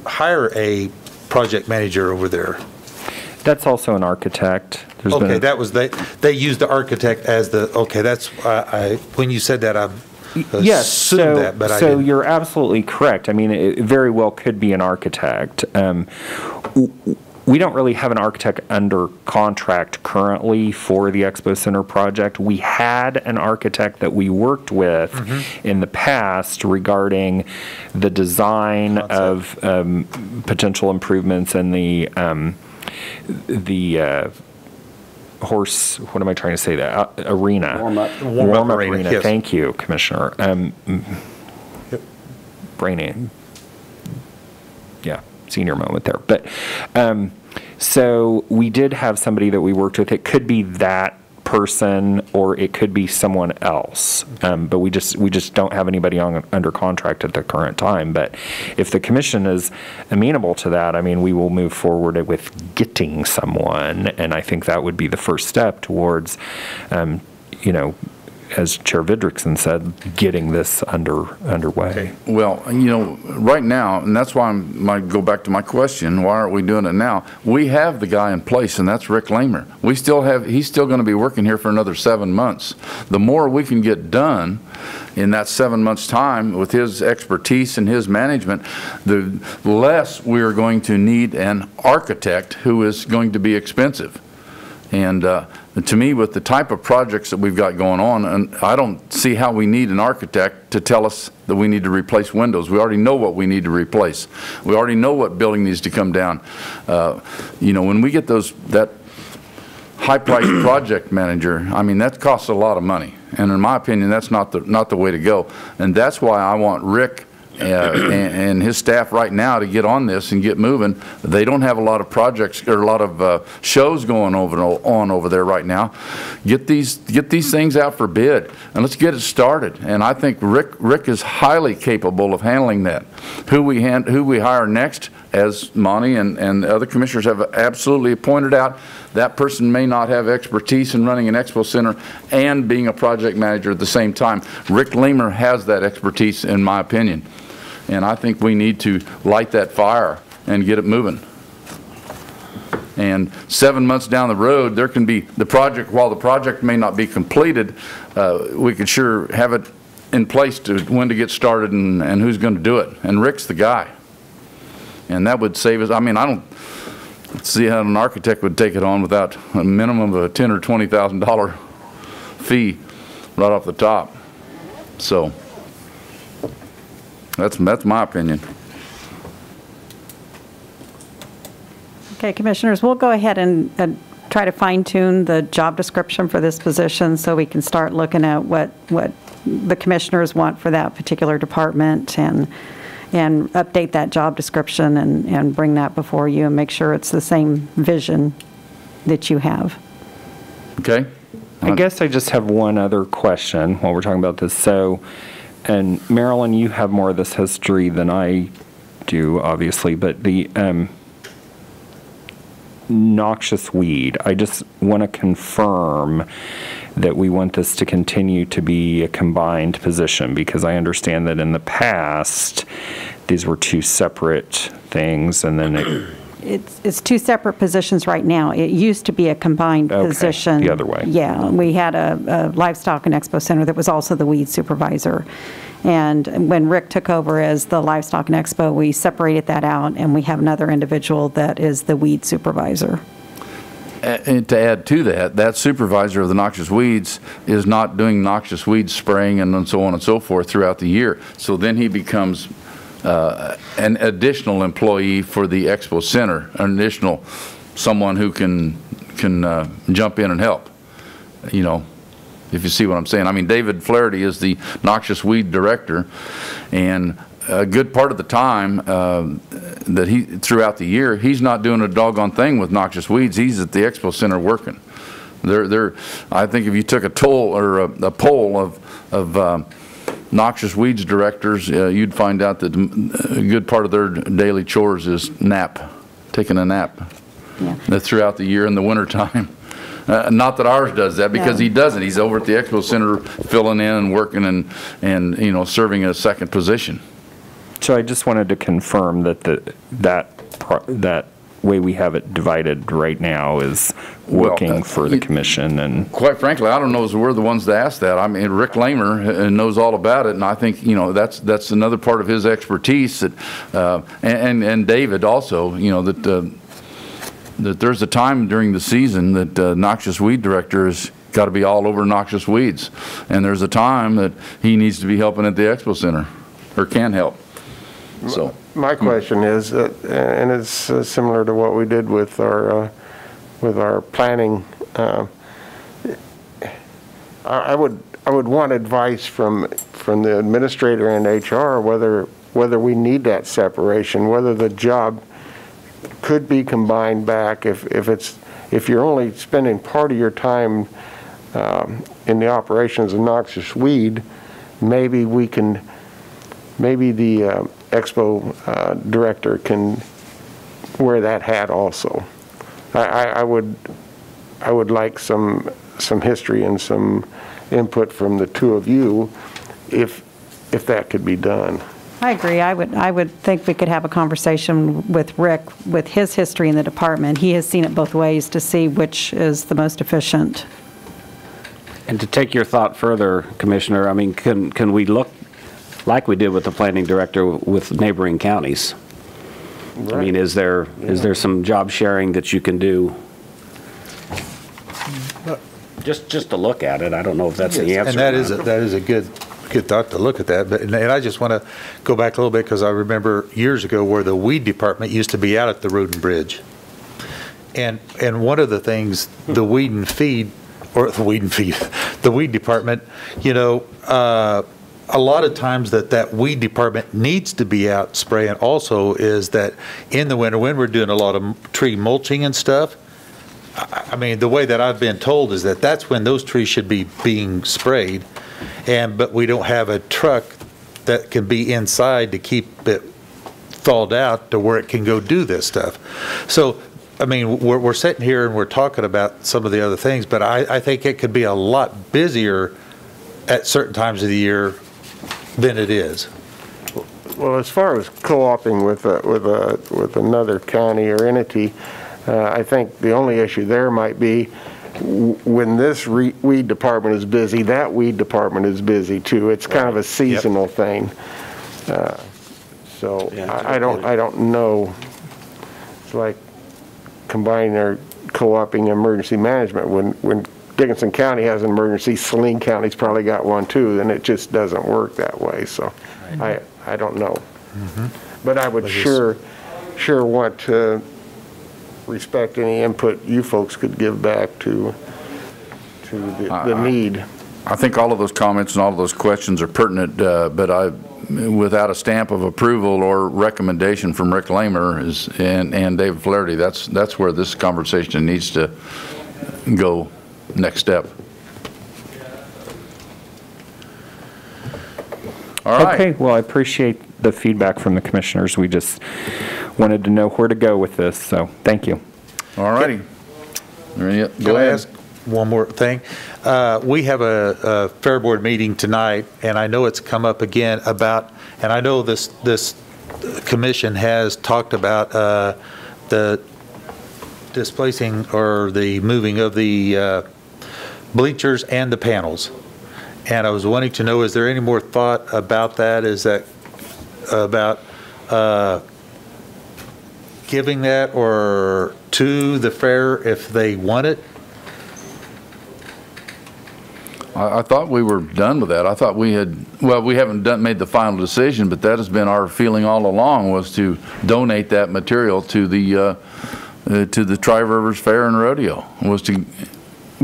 hire a project manager over there? That's also an architect. There's Okay, a- that was, they, they used the architect as the, okay, that's, I, I- when you said that, I Yes, assumed so, that, but I so you're absolutely correct. I mean, it very well could be an architect. Um, We don't really have an architect under contract currently for the Expo Center project. We had an architect that we worked with Mm-hmm. in the past regarding the design of um, potential improvements and the, um, the uh, horse, what am I trying to say, that uh, arena? Warm-up. Warm-up arena, yes. Thank you, Commissioner. Um, brain, yeah, senior moment there. But, um, so we did have somebody that we worked with. It could be that person or it could be someone else. Um, but we just, we just don't have anybody on, under contract at the current time. But if the commission is amenable to that, I mean, we will move forward with getting someone. And I think that would be the first step towards, um, you know, as Chair Vidricksen said, getting this under, underway. Well, you know, right now, and that's why I'm, might go back to my question, why aren't we doing it now? We have the guy in place, and that's Rick Lamer. We still have, he's still going to be working here for another seven months. The more we can get done in that seven months' time with his expertise and his management, the less we are going to need an architect who is going to be expensive. And uh, to me, with the type of projects that we've got going on, and I don't see how we need an architect to tell us that we need to replace windows. We already know what we need to replace. We already know what building needs to come down. Uh, You know, when we get those, that high-priced project manager, I mean, that costs a lot of money. And in my opinion, that's not the, not the way to go. And that's why I want Rick and and his staff right now to get on this and get moving. They don't have a lot of projects, or a lot of uh, shows going over, on over there right now. Get these, get these things out for bid, and let's get it started. And I think Rick, Rick is highly capable of handling that. Who we hand, who we hire next, as Monty and, and other commissioners have absolutely pointed out, that person may not have expertise in running an expo center and being a project manager at the same time. Rick Leamer has that expertise, in my opinion. And I think we need to light that fire and get it moving. And seven months down the road, there can be, the project, while the project may not be completed, uh, we could sure have it in place to, when to get started and, and who's going to do it. And Rick's the guy. And that would save us, I mean, I don't see how an architect would take it on without a minimum of a ten or twenty thousand dollar fee right off the top. So, that's, that's my opinion. Okay, Commissioners, we'll go ahead and uh, try to fine tune the job description for this position so we can start looking at what, what the commissioners want for that particular department and, and update that job description and, and bring that before you and make sure it's the same vision that you have. Okay? I guess I just have one other question while we're talking about this. So, and Marilyn, you have more of this history than I do, obviously, but the um, noxious weed, I just want to confirm that we want this to continue to be a combined position because I understand that in the past, these were two separate things and then it It's, it's two separate positions right now. It used to be a combined Okay, position. the other way. Yeah, we had a a livestock and expo center that was also the weed supervisor. And when Rick took over as the livestock and expo, we separated that out, and we have another individual that is the weed supervisor. And to add to that, that supervisor of the noxious weeds is not doing noxious weed spraying and then so on and so forth throughout the year. So then he becomes uh, an additional employee for the expo center, an additional, someone who can, can uh, jump in and help, you know, if you see what I'm saying. I mean, David Flaherty is the noxious weed director, and a good part of the time uh, that he, throughout the year, he's not doing a doggone thing with noxious weeds. He's at the expo center working. They're, they're, I think if you took a toll or a, a poll of, of, um, noxious weeds directors, uh, you'd find out that mm, a good part of their daily chores is nap, taking a nap. Yeah. Throughout the year in the wintertime. Uh, Not that ours does that, because No. he doesn't. He's over at the Expo Center filling in and working and, and, you know, serving a second position. So I just wanted to confirm that the, that, pro- that way we have it divided right now is Well, working uh, for the commission and, Quite frankly, I don't know if we're the ones to ask that. I mean, Rick Lamer uh, knows all about it, and I think, you know, that's, that's another part of his expertise that, uh, and, and- and David also, you know, that, uh, that there's a time during the season that uh, noxious weed director has got to be all over noxious weeds. And there's a time that he needs to be helping at the Expo Center, or can help. So, My question is, uh, and it's uh, similar to what we did with our, uh, with our planning, uh, I I would, I would want advice from, from the administrator and HR whether, whether we need that separation, whether the job could be combined back if, if it's, if you're only spending part of your time um, in the operations of noxious weed, maybe we can, maybe the uh, Expo uh, director can wear that hat also. I, I I would, I would like some, some history and some input from the two of you if, if that could be done. I agree. I would, I would think we could have a conversation with Rick, with his history in the department. He has seen it both ways to see which is the most efficient. And to take your thought further, Commissioner, I mean, can, can we look like we did with the planning director with neighboring counties? I mean, is there, is there some job sharing that you can do? Just, just to look at it, I don't know if that's the answer. And that or is, a- not. that is a good, good thought to look at that, but, and I just want to go back a little bit, because I remember years ago where the weed department used to be out at the road and bridge. And, and one of the things, the weed and feed, or the weed and feed, the weed department, you know, uh, a lot of times that that weed department needs to be out spraying also is that in the winter, when we're doing a lot of tree mulching and stuff, I mean, the way that I've been told is that that's when those trees should be being sprayed, and, but we don't have a truck that can be inside to keep it thawed out to where it can go do this stuff. So, I mean, we're, we're sitting here and we're talking about some of the other things, but I, I think it could be a lot busier at certain times of the year than it is. Well, as far as co-oping with, a- with, a- with another county or entity, uh, I think the only issue there might be when this re- weed department is busy, that weed department is busy too. It's kind of a seasonal thing. Uh, So Yeah, I I don't, point. I don't know. It's like combining or co-oping emergency management. When, when Dickinson County has an emergency, Saline County's probably got one too, then it just doesn't work that way, so I, I don't know. But I would But it's- sure, sure want to respect any input you folks could give back to, to the, the I- need. I think all of those comments and all of those questions are pertinent, uh, but I, without a stamp of approval or recommendation from Rick Lamer is, and, and David Flaherty, that's, that's where this conversation needs to go next step. All right. okay, well, I appreciate the feedback from the commissioners. We just wanted to know where to go with this, so thank you. All righty. There you- Can Go I ahead. ask one more thing? Uh, We have a a Fair Board meeting tonight, and I know it's come up again about, and I know this, this commission has talked about uh, the displacing or the moving of the uh, bleachers and the panels. And I was wanting to know, is there any more thought about that? Is that about uh, giving that or to the fair if they want it? I, I thought we were done with that. I thought we had, well, we haven't done, made the final decision, but that has been our feeling all along, was to donate that material to the, uh, uh, to the Tri-Rivers Fair and Rodeo, was to,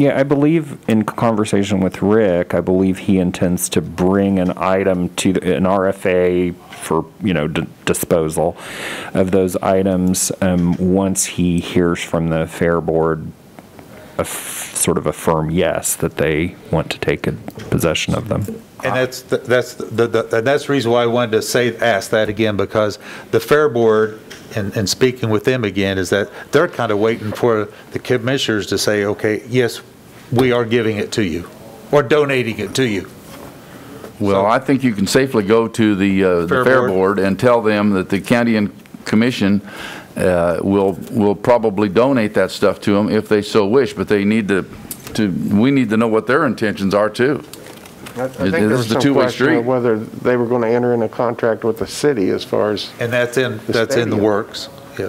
Yeah, I believe in conversation with Rick, I believe he intends to bring an item to, the- an RFA for, you know, d- disposal of those items, um, once he hears from the Fair Board a f- sort of a firm yes, that they want to take possession of them. And that's, the- that's, the the and that's the reason why I wanted to say, ask that again, because the Fair Board, and, and speaking with them again, is that they're kind of waiting for the commissioners to say, okay, yes, we are giving it to you, or donating it to you. Well, I think you can safely go to the, uh, the Fair Fair Board. Board and tell them that the county and commission uh, will, will probably donate that stuff to them if they so wish, but they need to, to, we need to know what their intentions are too. I I This think there is was the some two-way question street. of whether they were going to enter in a contract with the city as far as, And that's in, that's in the stadium. works, yeah.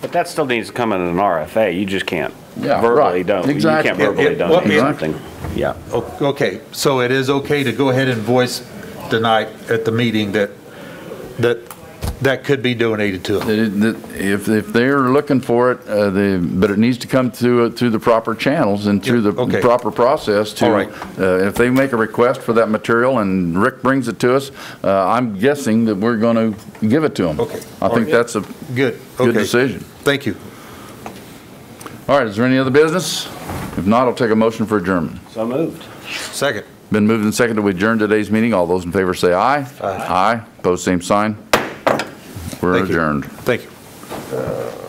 But that still needs to come in an RFA, you just can't Yeah, verbally right. don't, you Exactly. can't verbally It- it- donate well, something. Yeah. O- Okay, so it is okay to go ahead and voice tonight at the meeting that, that, that could be donated to them? That it- that If, if they're looking for it, uh, the, but it needs to come through, through the proper channels and through Yeah, the okay. proper process to. All right. uh, If they make a request for that material and Rick brings it to us, uh, I'm guessing that we're going to give it to them. Okay. I All think right. that's a Good, good okay. decision. Thank you. All right, is there any other business? If not, I'll take a motion for adjournment. So moved. Second. Been moved and seconded, we adjourn today's meeting. All those in favor say aye. Aye. Aye, pose same sign. We're Thank you. adjourned. Thank you. Uh,